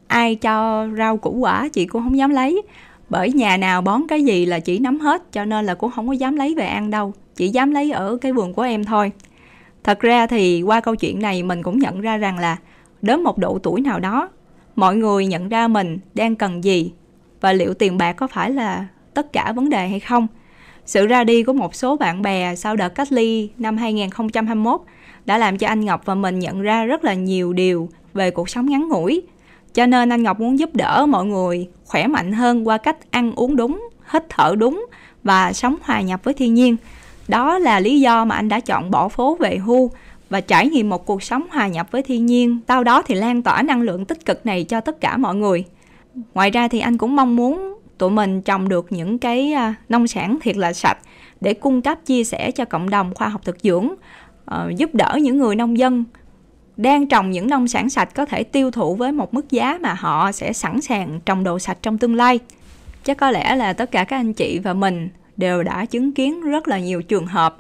Speaker 5: ai cho rau củ quả chị cũng không dám lấy. Bởi nhà nào bón cái gì là chị nắm hết, cho nên là cũng không có dám lấy về ăn đâu. Chỉ dám lấy ở cái vườn của em thôi. Thật ra thì qua câu chuyện này mình cũng nhận ra rằng là đến một độ tuổi nào đó, mọi người nhận ra mình đang cần gì và liệu tiền bạc có phải là tất cả vấn đề hay không sự ra đi của một số bạn bè sau đợt cách ly năm 2021 đã làm cho anh Ngọc và mình nhận ra rất là nhiều điều về cuộc sống ngắn ngủi. Cho nên anh Ngọc muốn giúp đỡ mọi người khỏe mạnh hơn qua cách ăn uống đúng, hít thở đúng và sống hòa nhập với thiên nhiên. Đó là lý do mà anh đã chọn bỏ phố về hưu và trải nghiệm một cuộc sống hòa nhập với thiên nhiên. Sau đó thì lan tỏa năng lượng tích cực này cho tất cả mọi người. Ngoài ra thì anh cũng mong muốn tụi mình trồng được những cái à, nông sản thiệt là sạch để cung cấp, chia sẻ cho cộng đồng khoa học thực dưỡng ờ, giúp đỡ những người nông dân đang trồng những nông sản sạch có thể tiêu thụ với một mức giá mà họ sẽ sẵn sàng trồng đồ sạch trong tương lai. Chắc có lẽ là tất cả các anh chị và mình đều đã chứng kiến rất là nhiều trường hợp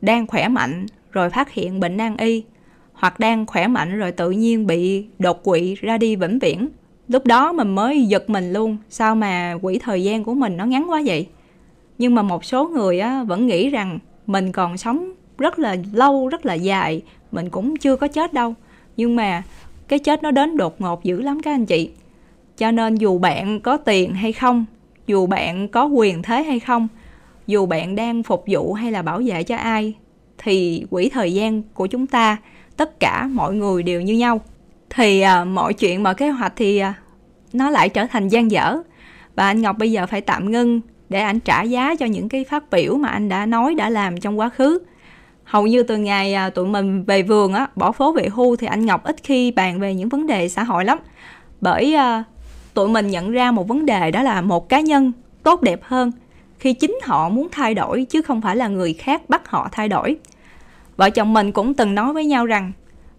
Speaker 5: đang khỏe mạnh rồi phát hiện bệnh nan y hoặc đang khỏe mạnh rồi tự nhiên bị đột quỵ ra đi vĩnh viễn lúc đó mình mới giật mình luôn. Sao mà quỹ thời gian của mình nó ngắn quá vậy? Nhưng mà một số người á, vẫn nghĩ rằng mình còn sống rất là lâu rất là dài. Mình cũng chưa có chết đâu. Nhưng mà cái chết nó đến đột ngột dữ lắm các anh chị. Cho nên dù bạn có tiền hay không dù bạn có quyền thế hay không dù bạn đang phục vụ hay là bảo vệ cho ai thì quỹ thời gian của chúng ta tất cả mọi người đều như nhau. Thì à, mọi chuyện mọi kế hoạch thì à, nó lại trở thành gian dở. Và anh Ngọc bây giờ phải tạm ngưng để anh trả giá cho những cái phát biểu mà anh đã nói, đã làm trong quá khứ. Hầu như từ ngày à, tụi mình về vườn á, bỏ phố về hưu thì anh Ngọc ít khi bàn về những vấn đề xã hội lắm. Bởi à, tụi mình nhận ra một vấn đề đó là một cá nhân tốt đẹp hơn khi chính họ muốn thay đổi, chứ không phải là người khác bắt họ thay đổi. Vợ chồng mình cũng từng nói với nhau rằng,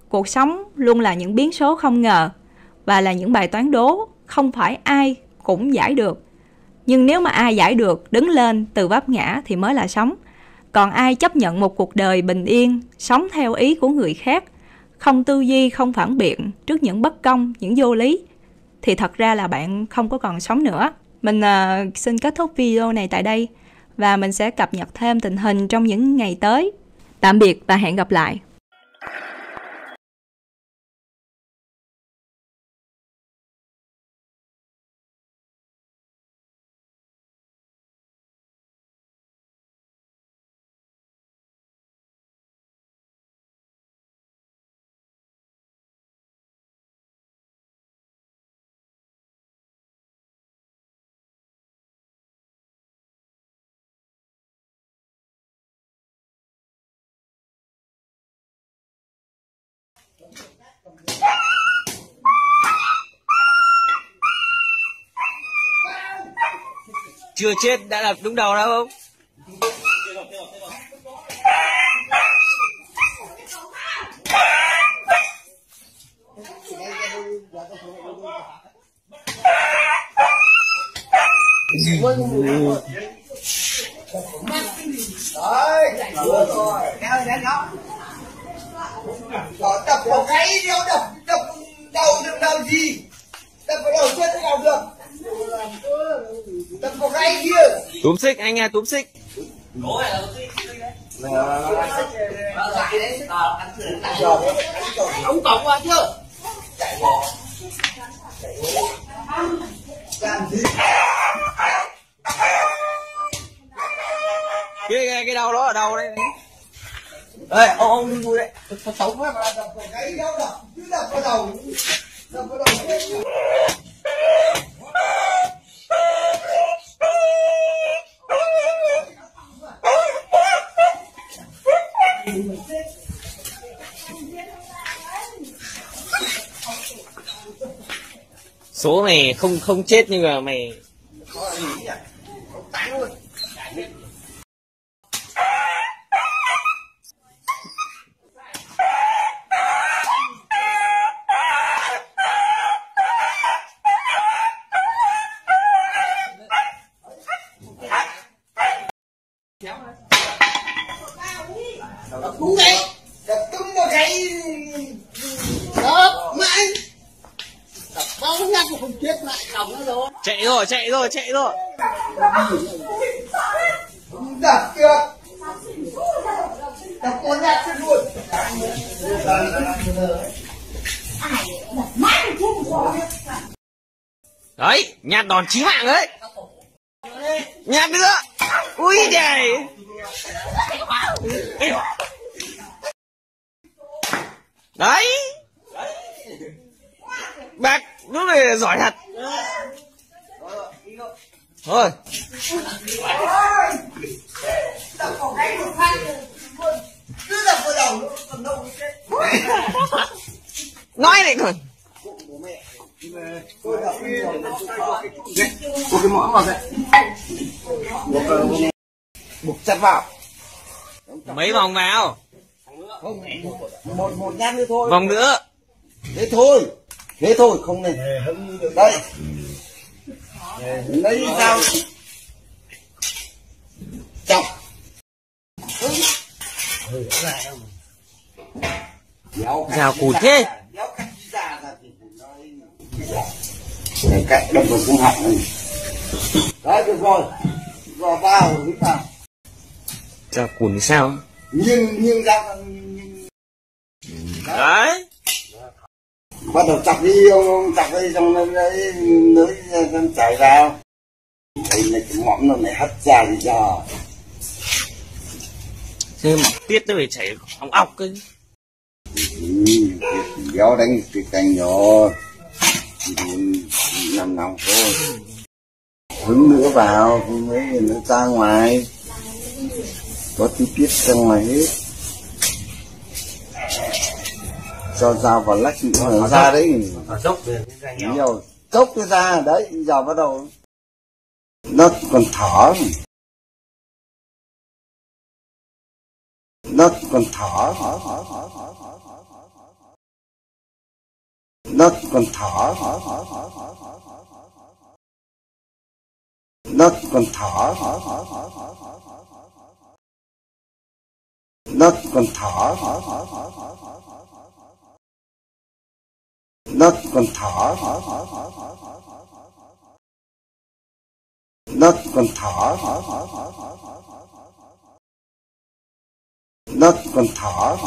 Speaker 5: cuộc sống luôn là những biến số không ngờ và là những bài toán đố không phải ai cũng giải được. Nhưng nếu mà ai giải được đứng lên từ vấp ngã thì mới là sống. Còn ai chấp nhận một cuộc đời bình yên sống theo ý của người khác không tư duy không phản biện trước những bất công những vô lý thì thật ra là bạn không có còn sống nữa. Mình uh, xin kết thúc video này tại đây và mình sẽ cập nhật thêm tình hình trong những ngày tới. Tạm biệt và hẹn gặp lại.
Speaker 6: Chưa chết đã đập đúng đầu đâu không
Speaker 7: Đấy, rồi, kéo lên đó. Đó, đập vào gáy đéo đập, đập đầu được làm gì? Đập vào đầu chết thế nào được? Đập vào gáy kia.
Speaker 6: túm xích anh nghe túm xích
Speaker 7: Ông tổng qua chưa? Làm gì?
Speaker 6: cái cái, cái đầu đó ở đâu đây
Speaker 7: Ê, ông ông đừng vui đấy. Thật xấu quá mà đập vào gáy đâu, đập, cứ đập vào đầu. Đập vào đầu
Speaker 6: số mày không không chết nhưng mà mày
Speaker 7: Có là gì nhỉ? Ông tán luôn. Đập đúng đấy. Đập tung vào cái đập mãi. Đập bao nhặt không chết lại chồng nó rồi
Speaker 6: chạy rồi chạy rồi.
Speaker 7: Đặt được, đặt con nhát chết luôn
Speaker 6: đấy nhạt đòn chí hạng đấy. Nhát nữa ui trời đấy. Bác lúc này giỏi thật thôi
Speaker 7: đập vào cái một phát cứ đập vào đầu nó còn đâu chết
Speaker 6: nói này còn
Speaker 7: một cái mõm vào đây buộc buộc chặt vào
Speaker 6: mấy vòng vào?
Speaker 7: Không một một nhát nữa thôi.
Speaker 6: Vòng nữa.
Speaker 7: Thế thôi. Thế thôi không nên. Đây lấy sao chọc.
Speaker 6: Dao cụt thế.
Speaker 7: Cạnh đâm vào cung học này. Đấy được rồi. Rồi vào đúng vào.
Speaker 6: Dao cụt sao?
Speaker 7: Nhưng nhưng dao nhưng...
Speaker 6: đấy
Speaker 7: bắt đầu chặt đi ông, ông chặt đi xong nó đấy nới nó chảy ra đây là cái mõm nó này hất ra thì giờ.
Speaker 6: Thế mà tiết nó phải chảy ong ọc cơ
Speaker 7: ừ, kéo đánh cái cành nhỏ. Nằm nòng thôi. Hứng nữa vào thì mới nó ra ngoài. Có tí tiết ra ngoài hết cho dao vào lách ra đấy dốc nhiều dốc cái ra đấy giờ bắt đầu nó còn thở nó còn thở nó còn thở nó còn thở nó còn thở đất còn thở. Đất còn thở. Đất còn thở.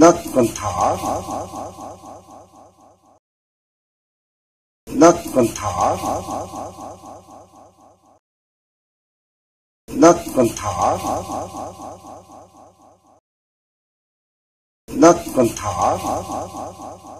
Speaker 7: Đất còn thở. Đất còn thở. Đất còn thở. 那管他，好好好好好。